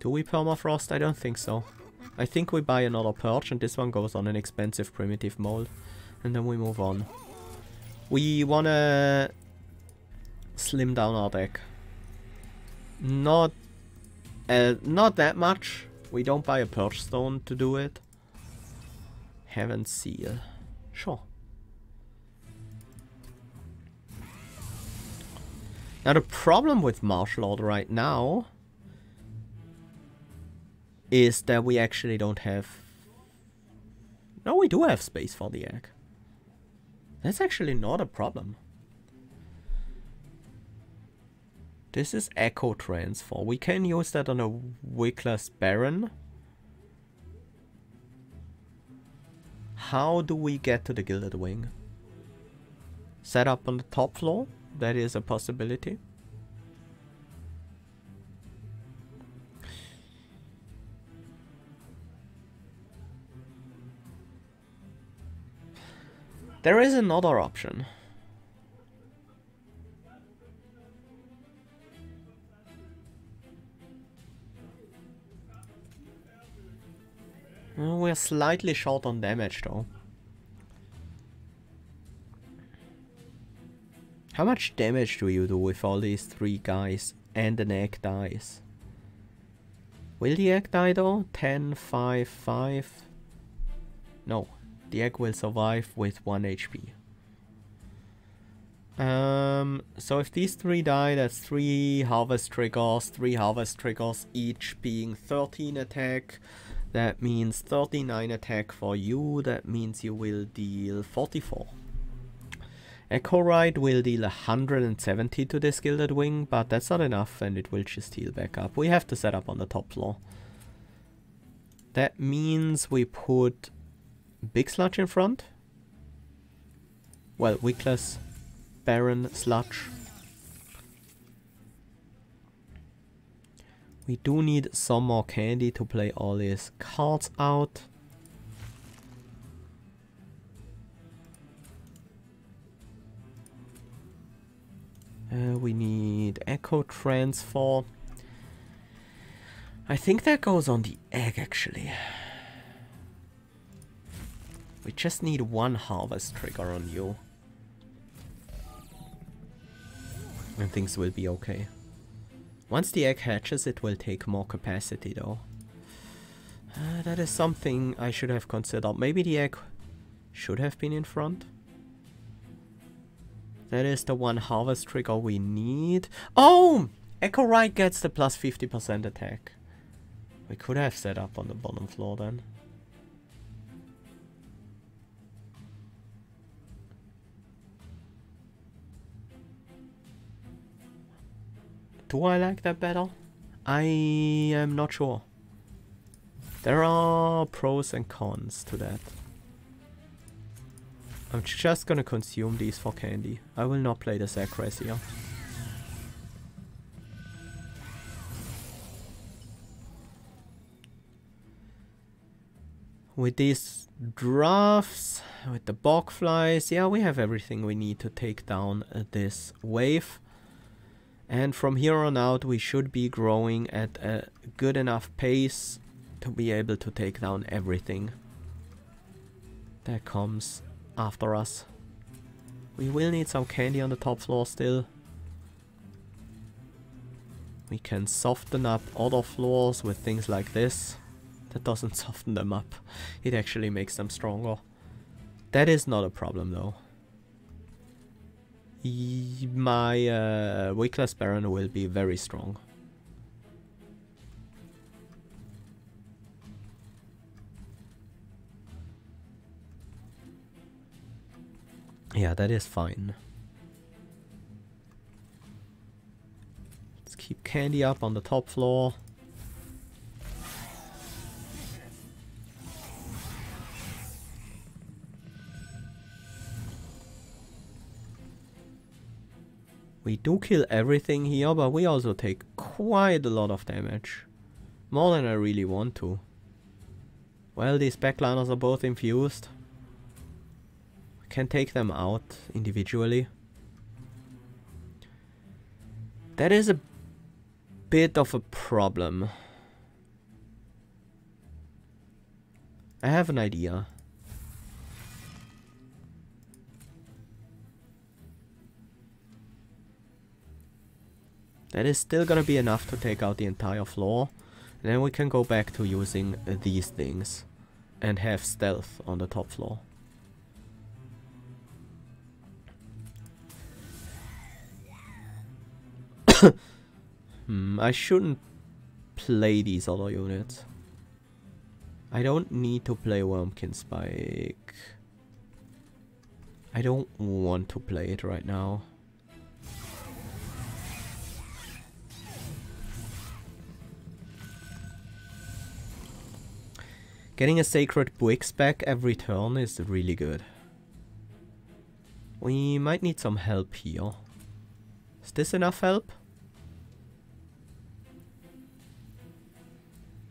Do we permafrost? I don't think so. I think we buy another purge and this one goes on an expensive primitive mold. And then we move on. We wanna slim down our deck. Not uh, not that much. We don't buy a purge stone to do it. Heaven seal. Sure. Now the problem with Lord right now is that we actually don't have... No, we do have space for the egg. That's actually not a problem. This is Echo Transfer. We can use that on a Wickless Baron. How do we get to the Gilded Wing? Set up on the top floor? That is a possibility. There is another option. we're slightly short on damage though. How much damage do you do with all these three guys and an egg dies? Will the egg die though? 10, 5, 5? No, the egg will survive with 1 HP. Um, so if these three die, that's three harvest triggers, three harvest triggers, each being 13 attack. That means 39 attack for you, that means you will deal 44. Echowright will deal 170 to this Gilded Wing, but that's not enough and it will just heal back up. We have to set up on the top floor. That means we put Big Sludge in front. Well, Wickless, Baron, Sludge. We do need some more candy to play all these cards out. Uh, we need Echo Transfer. I think that goes on the egg actually. We just need one harvest trigger on you. And things will be okay. Once the egg hatches it will take more capacity though. Uh, that is something I should have considered. Maybe the egg should have been in front. That is the one harvest trigger we need. Oh! Echowright gets the plus 50% attack. We could have set up on the bottom floor then. Do I like that better? I am not sure. There are pros and cons to that. I'm just gonna consume these for candy. I will not play the Sacres here. With these drafts, with the bog flies, yeah, we have everything we need to take down uh, this wave. And from here on out, we should be growing at a good enough pace to be able to take down everything that comes after us. We will need some candy on the top floor still. We can soften up other floors with things like this. That doesn't soften them up. It actually makes them stronger. That is not a problem though. My uh, Wickless Baron will be very strong. Yeah, that is fine. Let's keep candy up on the top floor. We do kill everything here, but we also take quite a lot of damage. More than I really want to. Well, these backliners are both infused. I can take them out individually. That is a bit of a problem. I have an idea. That is still gonna be enough to take out the entire floor. And then we can go back to using these things. And have stealth on the top floor. hmm, I shouldn't play these other units. I don't need to play Wurmkin Spike. I don't want to play it right now. Getting a Sacred Wicks back every turn is really good. We might need some help here. Is this enough help?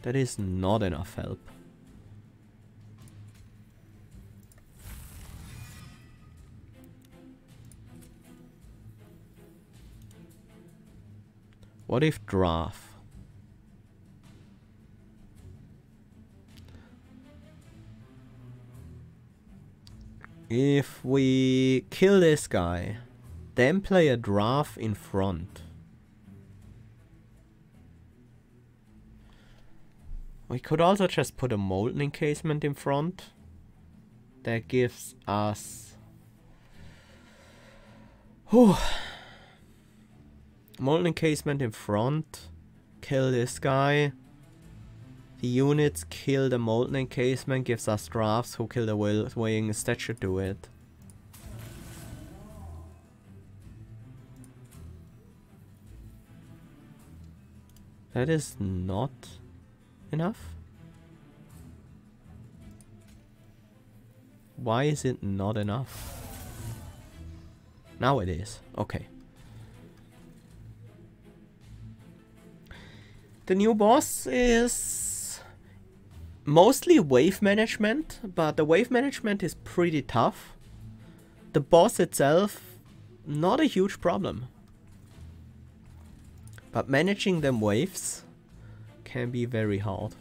That is not enough help. What if draft? If we kill this guy, then play a draft in front. We could also just put a molten encasement in front. That gives us... Whew. Molten encasement in front. Kill this guy. The units kill the molten encasement, gives us drafts who kill the. That should do it. That is not enough. Why is it not enough? Now it is. Okay. The new boss is mostly wave management, but the wave management is pretty tough. The boss itself, not a huge problem. But managing them waves can be very hard.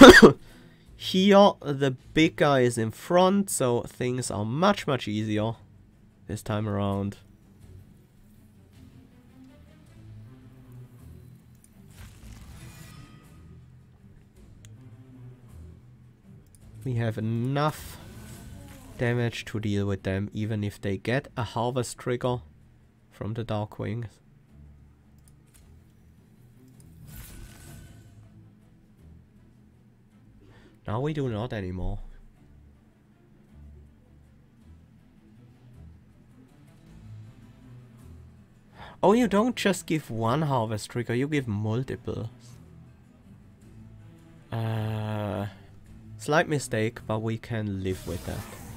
Here, the big guy is in front, so things are much, much easier this time around. We have enough damage to deal with them, even if they get a harvest trigger from the Darkwings. Now we do not anymore. Oh, you don't just give one harvest trigger, you give multiple. Uh, slight mistake, but we can live with that.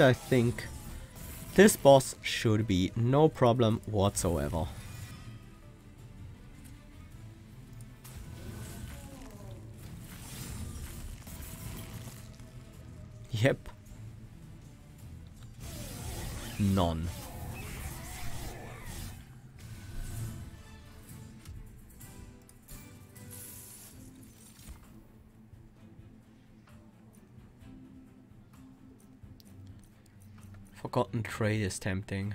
And I think this boss should be no problem whatsoever. Yep. None. Forgotten trade is tempting.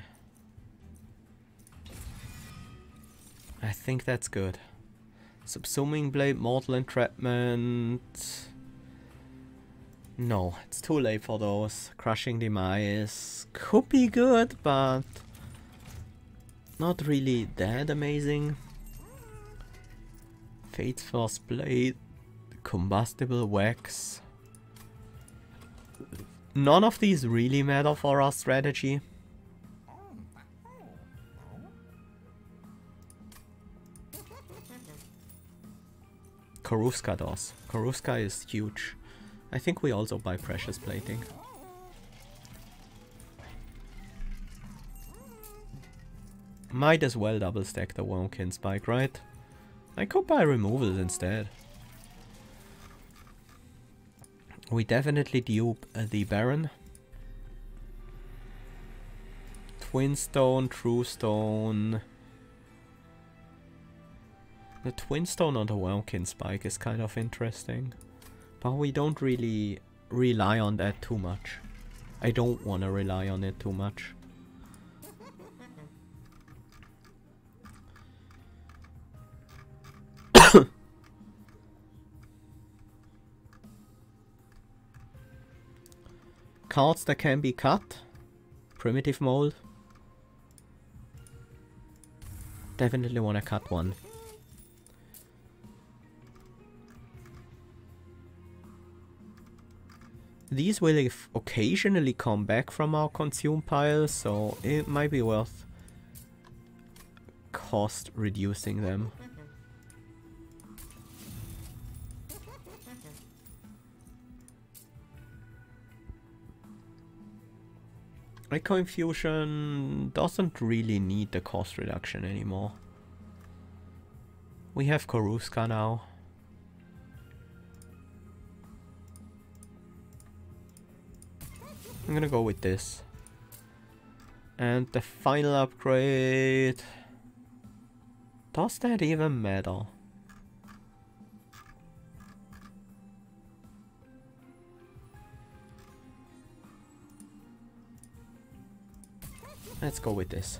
I think that's good. Subsuming blade, mortal entrapment. No, it's too late for those. Crushing demise could be good, but not really that amazing. Fate's blade, combustible wax. None of these really matter for our strategy. Karuska does. Karuska is huge. I think we also buy precious plating. Might as well double stack the Wurmkin Spike, right? I could buy removals instead. We definitely dupe the Baron. Twin Stone, True Stone. The Twin Stone on the Wurmkin Spike is kind of interesting. But we don't really rely on that too much. I don't want to rely on it too much. Cards that can be cut. Primitive mold. Definitely want to cut one. These will occasionally come back from our consume pile, so it might be worth cost reducing them. Infusion doesn't really need the cost reduction anymore. We have Koruska now. I'm gonna go with this. And the final upgrade... Does that even matter? Let's go with this.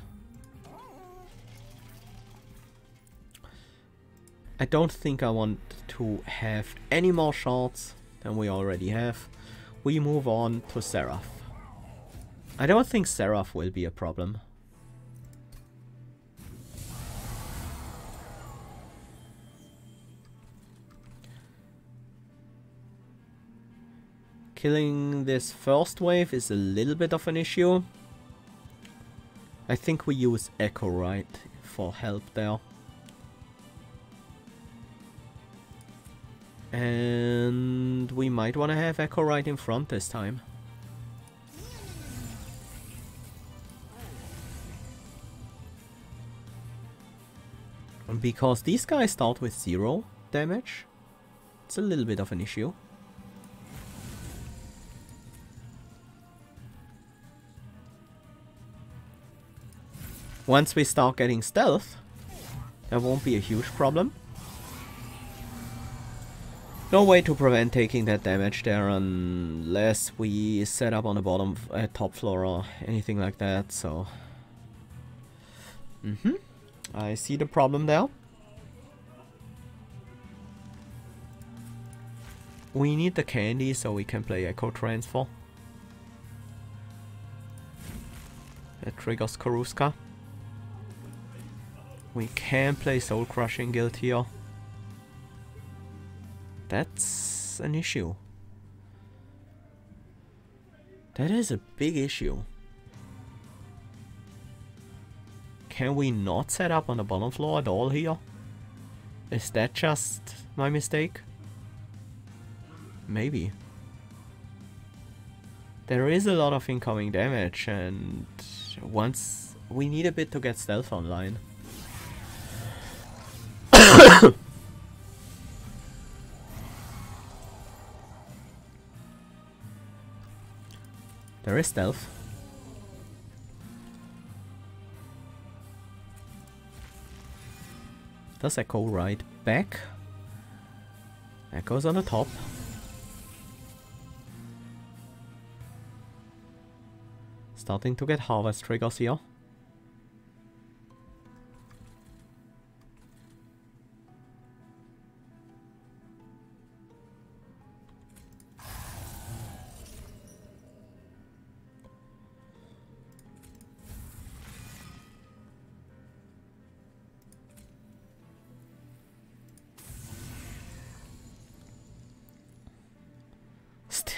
I don't think I want to have any more shards than we already have. We move on to Seraph. I don't think Seraph will be a problem. Killing this first wave is a little bit of an issue. I think we use Echo, right? for help there. And we might want to have Echowright in front this time. Because these guys start with zero damage, it's a little bit of an issue. Once we start getting stealth, that won't be a huge problem. No way to prevent taking that damage there unless we set up on the bottom, uh, top floor or anything like that, so... Mm hmm I see the problem there. We need the candy so we can play Echo Transfer. That triggers Koruska. We can play Soul Crushing Guild here. That's an issue. That is a big issue. Can we not set up on the bottom floor at all here? Is that just my mistake? Maybe. There is a lot of incoming damage and once we need a bit to get stealth online. There is stealth. Does Echo right back? Echo's on the top. Starting to get harvest triggers here.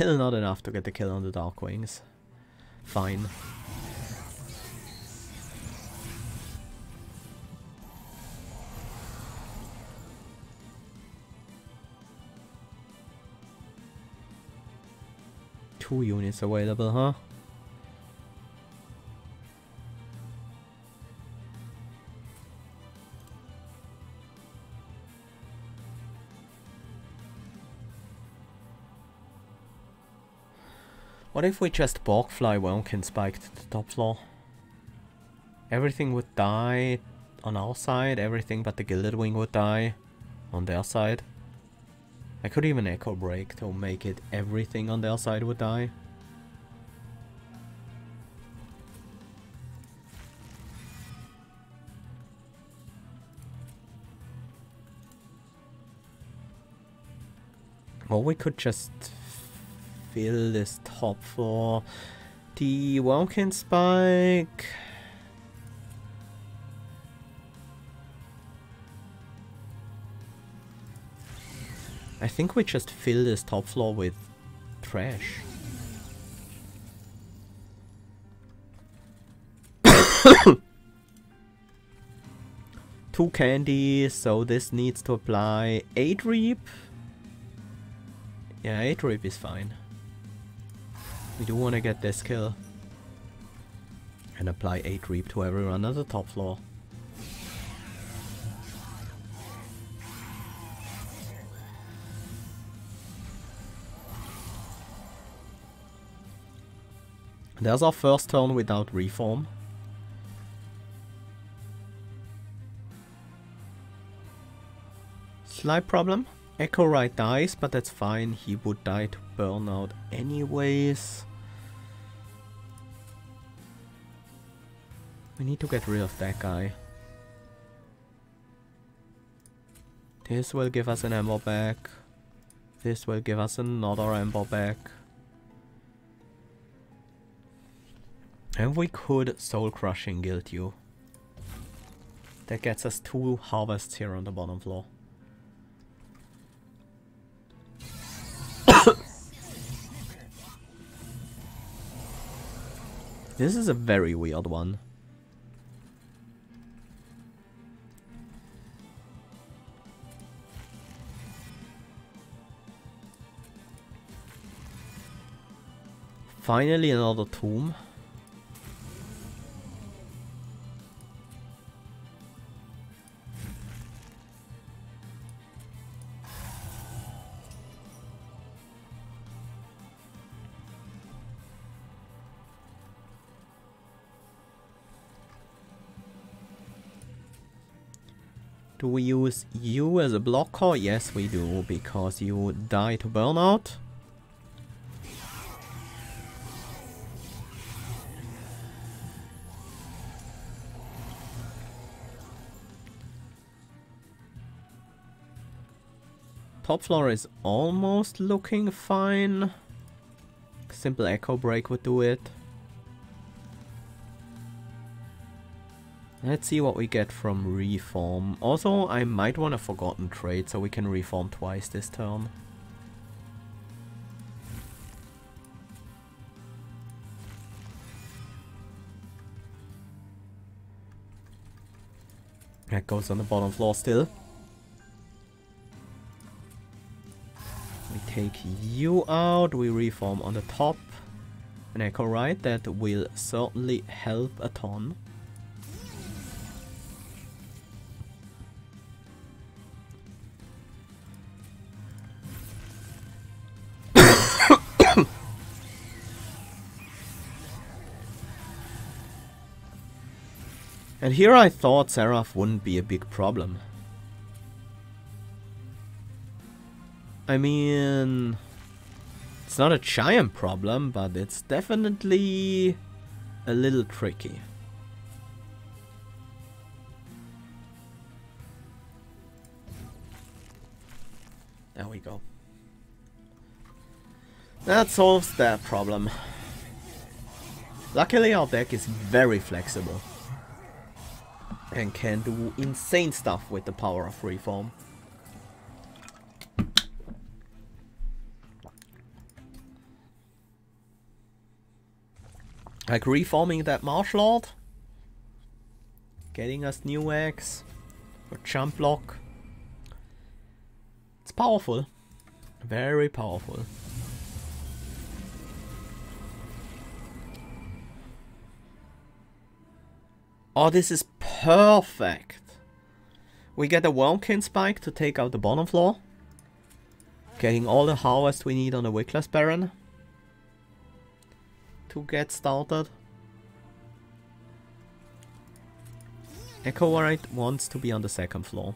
Still not enough to get the kill on the Dark Wings. Fine. Two units available, huh? What if we just Bogfly Wurmkin Spike to the top floor? Everything would die on our side, everything but the Gilded Wing would die on their side. I could even Echo Break to make it everything on their side would die. Or we could just fill this top for the Wurmkin Spike. I think we just fill this top floor with trash. Two candies, so this needs to apply 8 reap. Yeah, 8 reap is fine. We do want to get this kill. And apply 8 Reap to everyone on the top floor. There's our first turn without reform. Slight problem. Echowright dies, but that's fine. He would die to burnout anyways. We need to get rid of that guy. This will give us an ember back. This will give us another ember back. And we could Soul Crushing Guild you. That gets us two harvests here on the bottom floor. this is a very weird one. Finally another tomb. Use you as a blocker? Yes, we do, because you die to burnout. Top floor is almost looking fine. Simple echo break would do it. Let's see what we get from Reform. Also, I might want a Forgotten trade so we can Reform twice this turn. That goes on the bottom floor still. We take you out, we reform on the top. An Echowright, that will certainly help a ton. And here I thought Seraph wouldn't be a big problem. I mean... It's not a giant problem, but it's definitely a little tricky. There we go. That solves that problem. Luckily our deck is very flexible and can do insane stuff with the power of reform. Like reforming that Marsh Lord, getting us new eggs, or jump block. It's powerful, very powerful. Oh, this is perfect. We get a Wurmkin Spike to take out the bottom floor. Getting all the harvest we need on the Wickless Baron. To get started. Echowright wants to be on the second floor.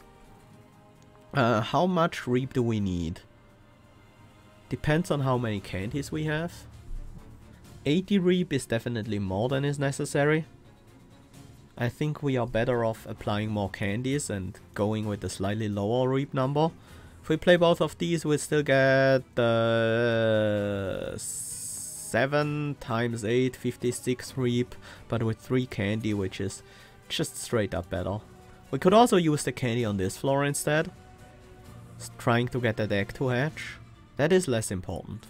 Uh, how much reap do we need? Depends on how many candies we have. 80 reap is definitely more than is necessary. I think we are better off applying more candies and going with a slightly lower reap number. If we play both of these, we still get uh, 7 times 8, 56 reap, but with 3 candy, which is just straight up better. We could also use the candy on this floor instead. Trying to get the deck to hatch. That is less important.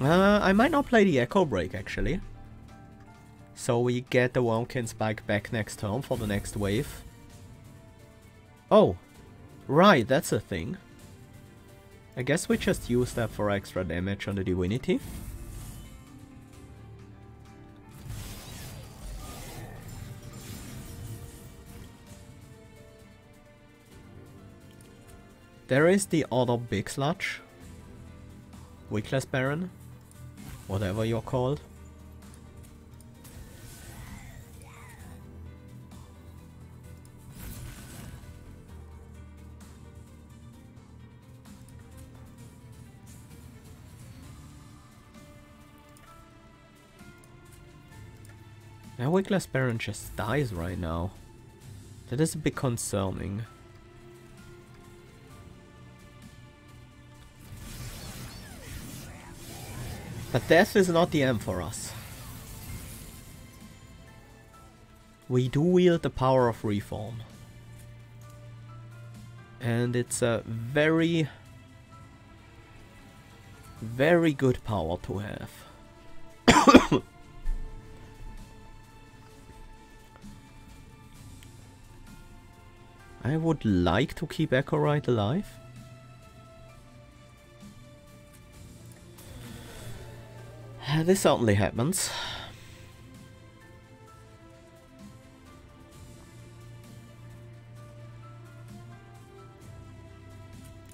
Uh, I might not play the Echo Break actually. So we get the Wurmkin Spike back next turn for the next wave. Oh, right, that's a thing. I guess we just use that for extra damage on the Divinity. There is the other Big Sludge. Weakless Baron. Whatever you're called. Our Weakless Baron just dies right now. That is a bit concerning. But death is not the end for us. We do wield the power of reform. And it's a very, very good power to have. I would like to keep Echowright alive. This certainly happens.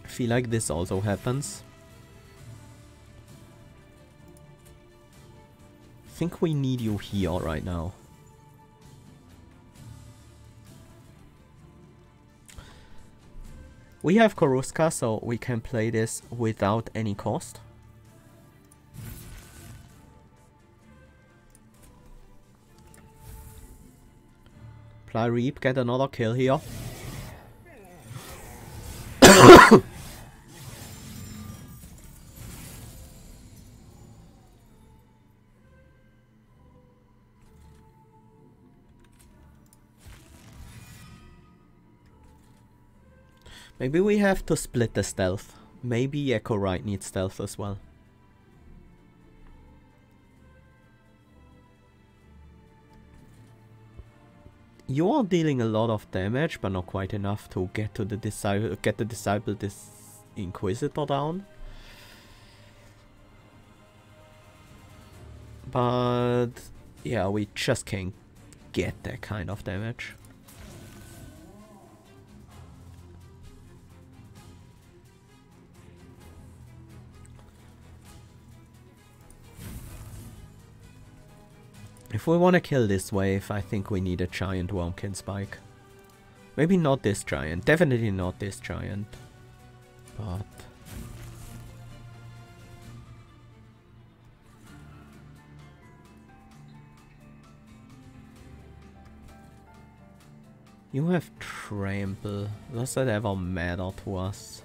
I feel like this also happens. I think we need you here right now. We have Koruska, so we can play this without any cost. Ply Reap, get another kill here. Maybe we have to split the stealth. Maybe Echowright needs stealth as well. You are dealing a lot of damage, but not quite enough to get to the disciple, get the disciple this Inquisitor down. But yeah, we just can't get that kind of damage. If we want to kill this wave, I think we need a giant Wurmkin Spike. Maybe not this giant, definitely not this giant. But... You have Trample. Does that ever matter to us?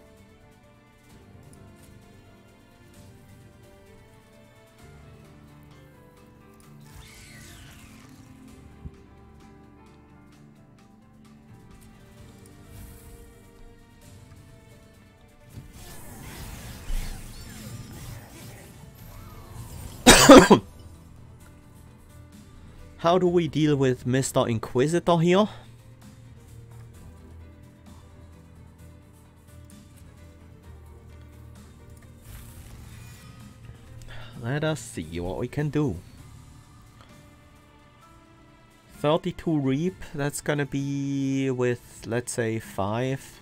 How do we deal with Mr. Inquisitor here? Let us see what we can do. 32 Reap, that's gonna be with, let's say, 5.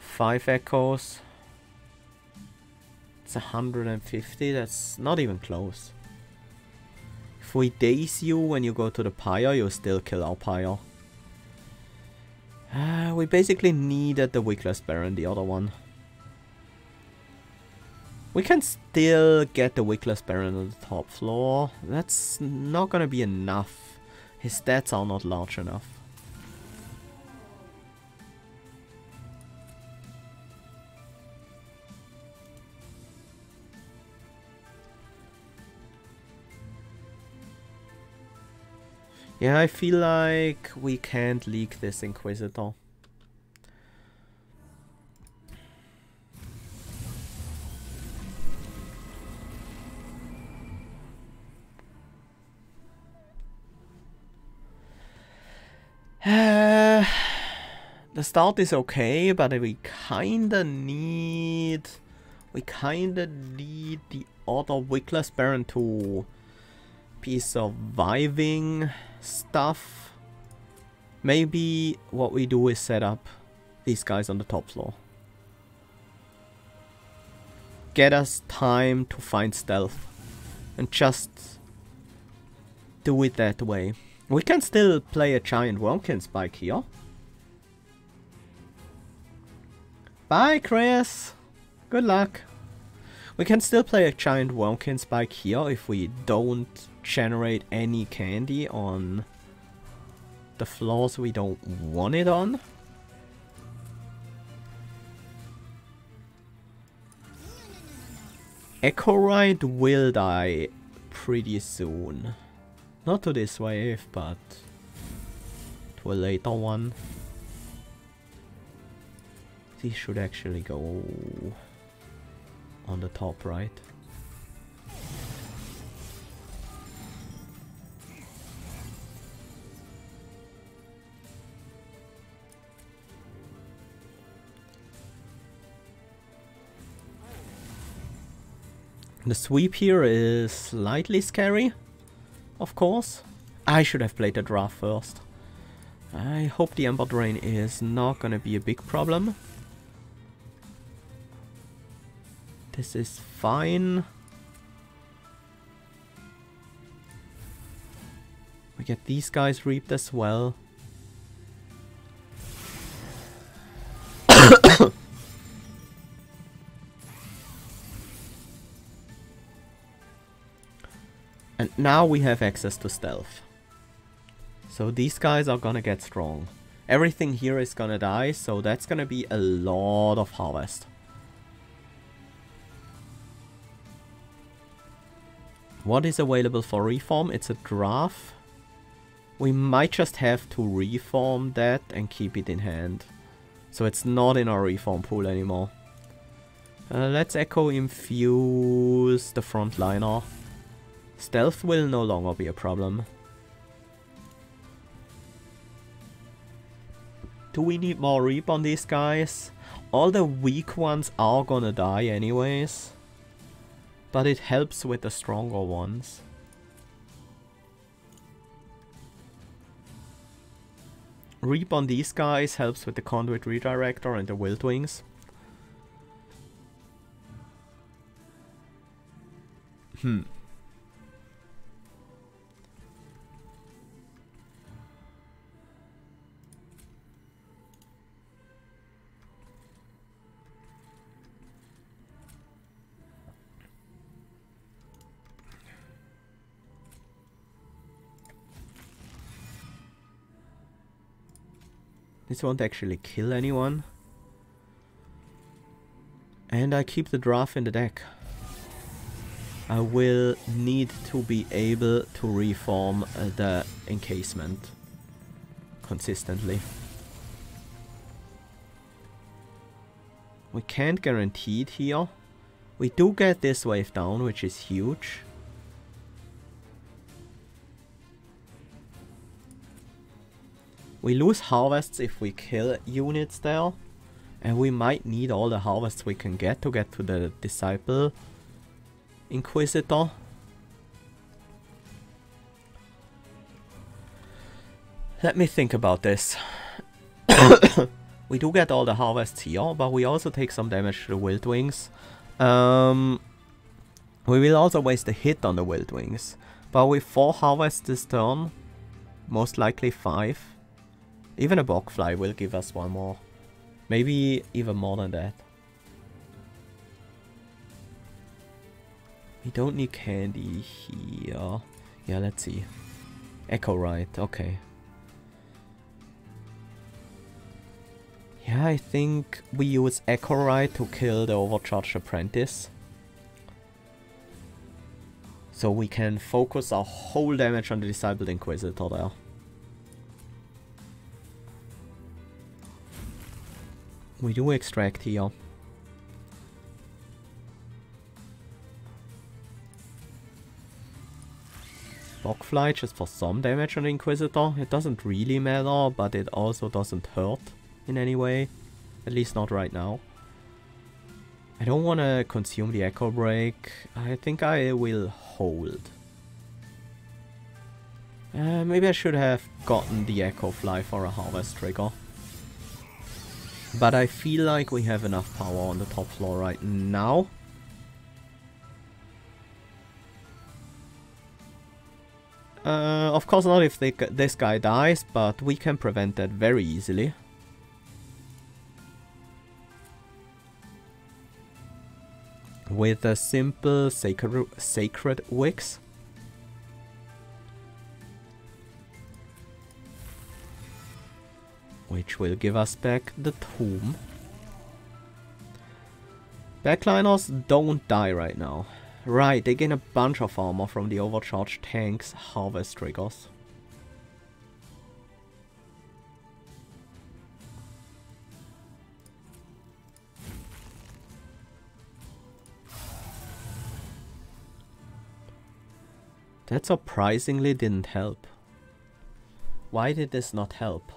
5 Echoes. It's 150, that's not even close. If we daze you when you go to the pyre, you still kill our pyre. Uh, we basically needed the Weakless Baron, the other one. We can still get the Weakless Baron on the top floor. That's not gonna be enough. His stats are not large enough. Yeah, I feel like we can't leak this Inquisitor. Uh, the start is okay, but we kinda need... We kinda need the other Wickless Baron to be surviving stuff. Maybe what we do is set up these guys on the top floor. Get us time to find stealth. And just do it that way. We can still play a giant Wurmkin Spike here. Bye, Chris! Good luck. We can still play a giant Wurmkin Spike here if we don't generate any candy on the floors we don't want it on. Echowright will die pretty soon. Not to this wave, but to a later one. These should actually go on the top right. The sweep here is slightly scary, of course. I should have played the draft first. I hope the Ember Drain is not gonna be a big problem. This is fine. We get these guys reaped as well. And now we have access to stealth. So these guys are gonna get strong. Everything here is gonna die, so that's gonna be a lot of harvest. What is available for reform? It's a draft. We might just have to reform that and keep it in hand. So it's not in our reform pool anymore. Uh, let's Echo infuse the frontliner. Stealth will no longer be a problem. Do we need more Reap on these guys? All the weak ones are gonna die anyways. But it helps with the stronger ones. Reap on these guys helps with the Conduit Redirector and the Wild Wings. Hmm. This won't actually kill anyone. And I keep the draft in the deck. I will need to be able to reform uh, the encasement consistently. We can't guarantee it here. We do get this wave down, which is huge. We lose harvests if we kill units there. And we might need all the harvests we can get to get to the Disciple Inquisitor. Let me think about this. we do get all the harvests here, but we also take some damage to the Wild Wings. Um, we will also waste a hit on the Wild Wings. But with 4 harvests this turn, most likely 5, even a Bogfly will give us one more. Maybe even more than that. We don't need candy here. Yeah, let's see. Echowright, okay. Yeah, I think we use Echowright to kill the Overcharged Apprentice. So we can focus our whole damage on the Discipled Inquisitor there. We do extract here. Bogfly just for some damage on Inquisitor. It doesn't really matter, but it also doesn't hurt in any way. At least not right now. I don't want to consume the Echo Break. I think I will hold. Uh, maybe I should have gotten the Echo Fly for a Harvest trigger. But I feel like we have enough power on the top floor right now. Uh, of course not if they, this guy dies, but we can prevent that very easily. With a simple sacred, sacred wicks. Which will give us back the tomb. Backliners don't die right now. Right, they gain a bunch of armor from the overcharged tank's harvest triggers. That surprisingly didn't help. Why did this not help?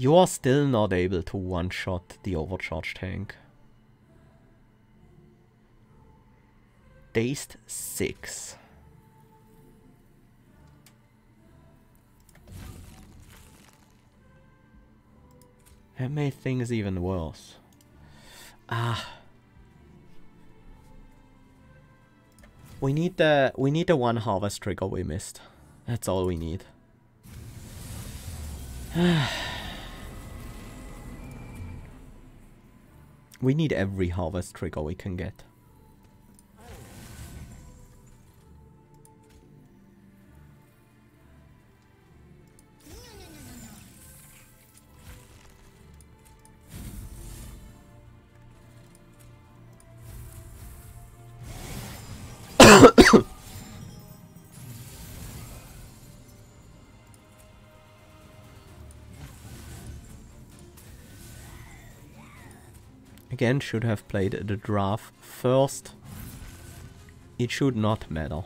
You are still not able to one-shot the overcharge tank. Dazed 6. That made things even worse. Ah. We need the we need the one harvest trigger we missed. That's all we need. We need every harvest trigger we can get. Again should have played the draft first. It should not matter.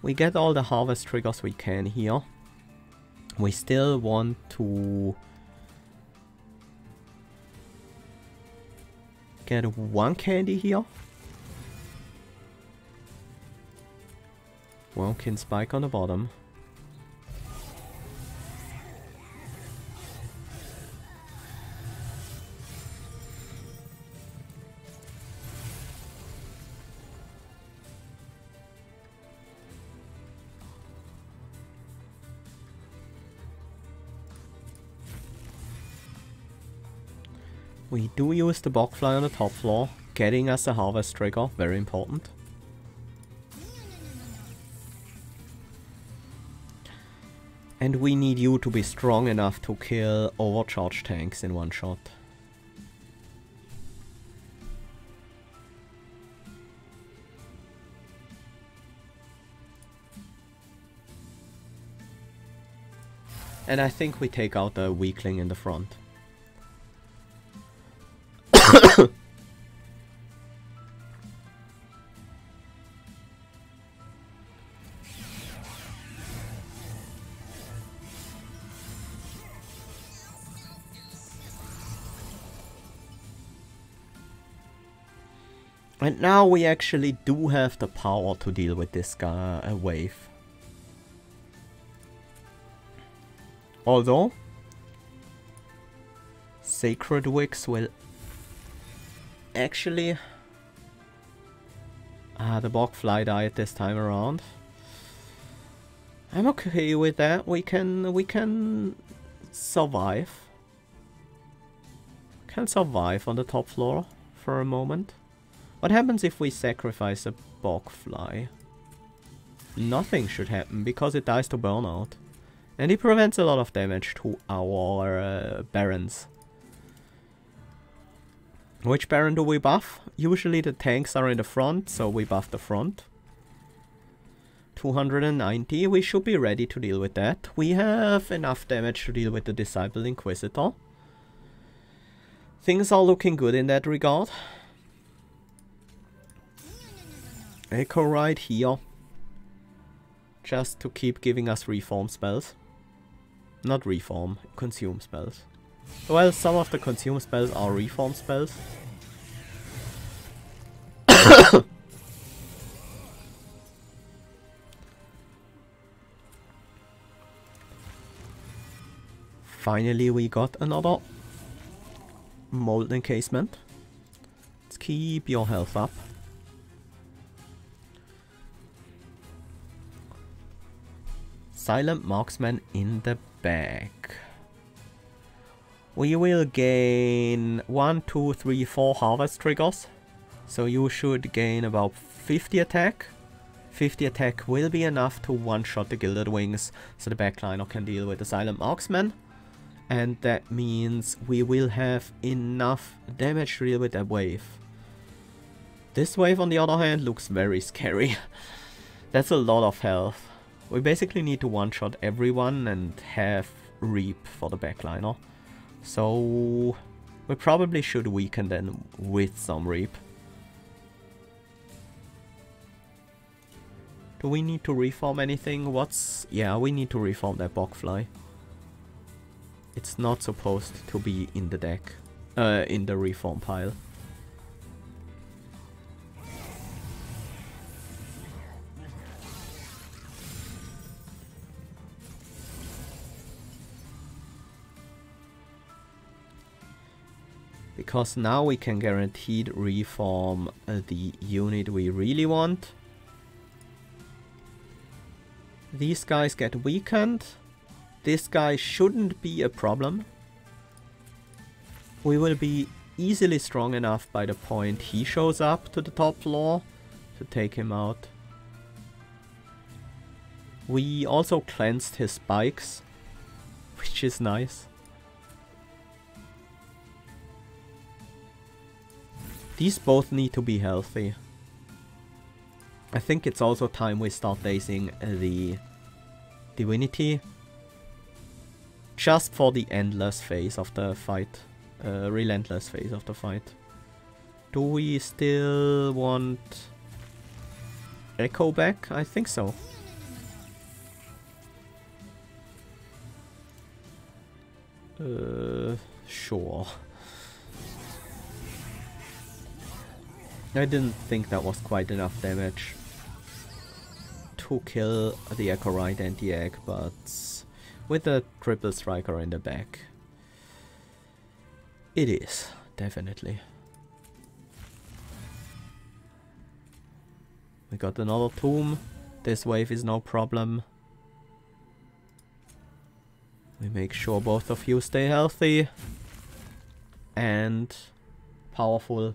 We get all the harvest triggers we can here we still want to get one candy here. Wurmkin spike on the bottom. Do use the Bogfly on the top floor, getting us a harvest trigger, very important. And we need you to be strong enough to kill overcharge tanks in one shot. And I think we take out the weakling in the front. And now we actually do have the power to deal with this guy, uh, wave. Although, Sacred Wicks will actually... Ah, the Bogfly died this time around. I'm okay with that. We can we can survive. Can survive on the top floor for a moment. What happens if we sacrifice a Bogfly? Nothing should happen because it dies to burnout. And it prevents a lot of damage to our uh, Barons. Which Baron do we buff? Usually the tanks are in the front, so we buff the front. 290, we should be ready to deal with that. We have enough damage to deal with the Disciple Inquisitor. Things are looking good in that regard. Echowright here. Just to keep giving us reform spells. Not reform, consume spells. Well, some of the consume spells are reform spells. Finally we got another mold encasement. Let's keep your health up. Silent Marksman in the back. We will gain 1, 2, 3, 4 harvest triggers. So you should gain about 50 attack. 50 attack will be enough to one-shot the Gilded Wings, so the backliner can deal with the Silent Marksman. And that means we will have enough damage to deal with that wave. This wave on the other hand looks very scary. That's a lot of health. We basically need to one-shot everyone and have Reap for the backliner. So we probably should weaken them with some Reap. Do we need to reform anything? What's... Yeah, we need to reform that Bogfly. It's not supposed to be in the deck. Uh, in the reform pile. Because now we can guaranteed reform uh, the unit we really want. These guys get weakened. This guy shouldn't be a problem. We will be easily strong enough by the point he shows up to the top floor to take him out. We also cleansed his spikes, which is nice. These both need to be healthy. I think it's also time we start dazing the divinity just for the endless phase of the fight. Uh, relentless phase of the fight. Do we still want Echo back? I think so. Uh, sure. I didn't think that was quite enough damage to kill the Echowright and the egg, but with a triple striker in the back. It is, definitely. We got another tomb. This wave is no problem. We make sure both of you stay healthy and powerful.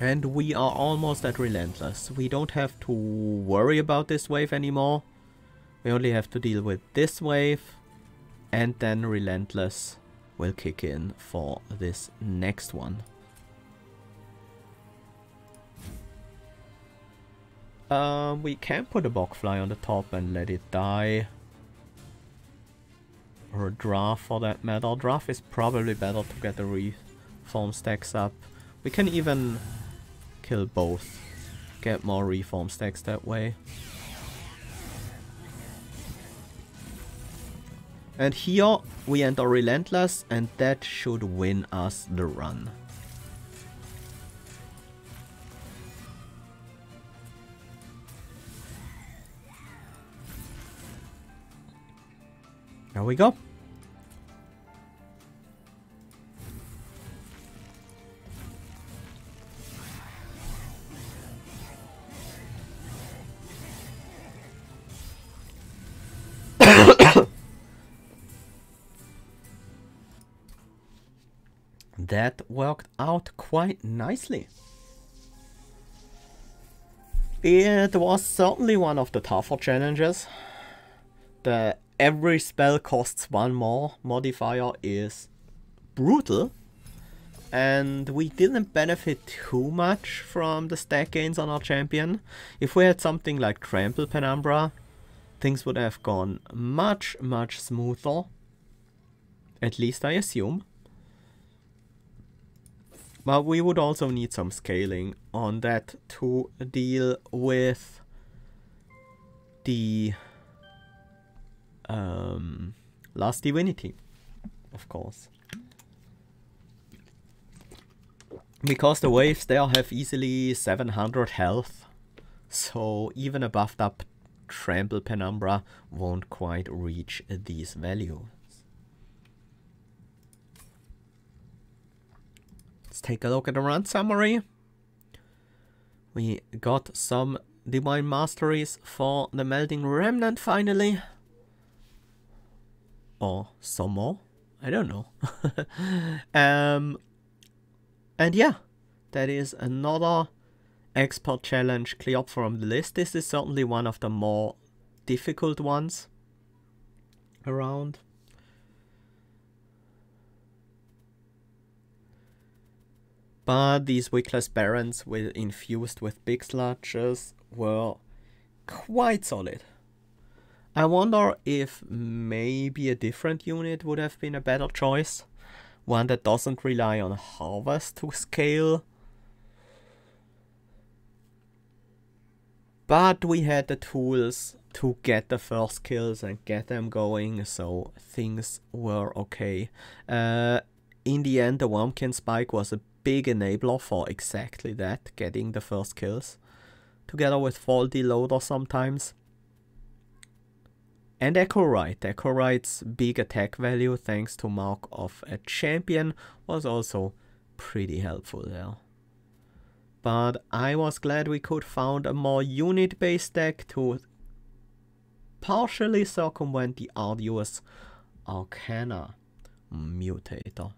And we are almost at Relentless. We don't have to worry about this wave anymore. We only have to deal with this wave. And then Relentless will kick in for this next one. Uh, we can put a Bogfly on the top and let it die. Or a Draft for that matter. Draft is probably better to get the reform stacks up. We can even kill both. Get more reform stacks that way. And here we enter Relentless and that should win us the run. There we go. That worked out quite nicely. It was certainly one of the tougher challenges. The every spell costs one more modifier is brutal. And we didn't benefit too much from the stack gains on our champion. If we had something like Trample Penumbra, things would have gone much, much smoother. At least I assume. But we would also need some scaling on that to deal with the um, Last Divinity, of course. Because the waves there have easily 700 health, so even a buffed up Trample Penumbra won't quite reach these values. Let's take a look at the run summary. We got some Divine Masteries for the Melting Remnant finally. Or some more. I don't know. um, and yeah, that is another expert challenge clear up from the list. This is certainly one of the more difficult ones around. But these Wickless Barons with infused with big sludges were quite solid. I wonder if maybe a different unit would have been a better choice. One that doesn't rely on harvest to scale. But we had the tools to get the first kills and get them going, so things were okay. Uh, in the end, the Wurmkin Spike was a big enabler for exactly that, getting the first kills. Together with Fall Deloader sometimes. And. Echowright's big attack value thanks to Mark of a Champion was also pretty helpful there. But I was glad we could found a more unit-based deck to partially circumvent the arduous Arcana Mutator.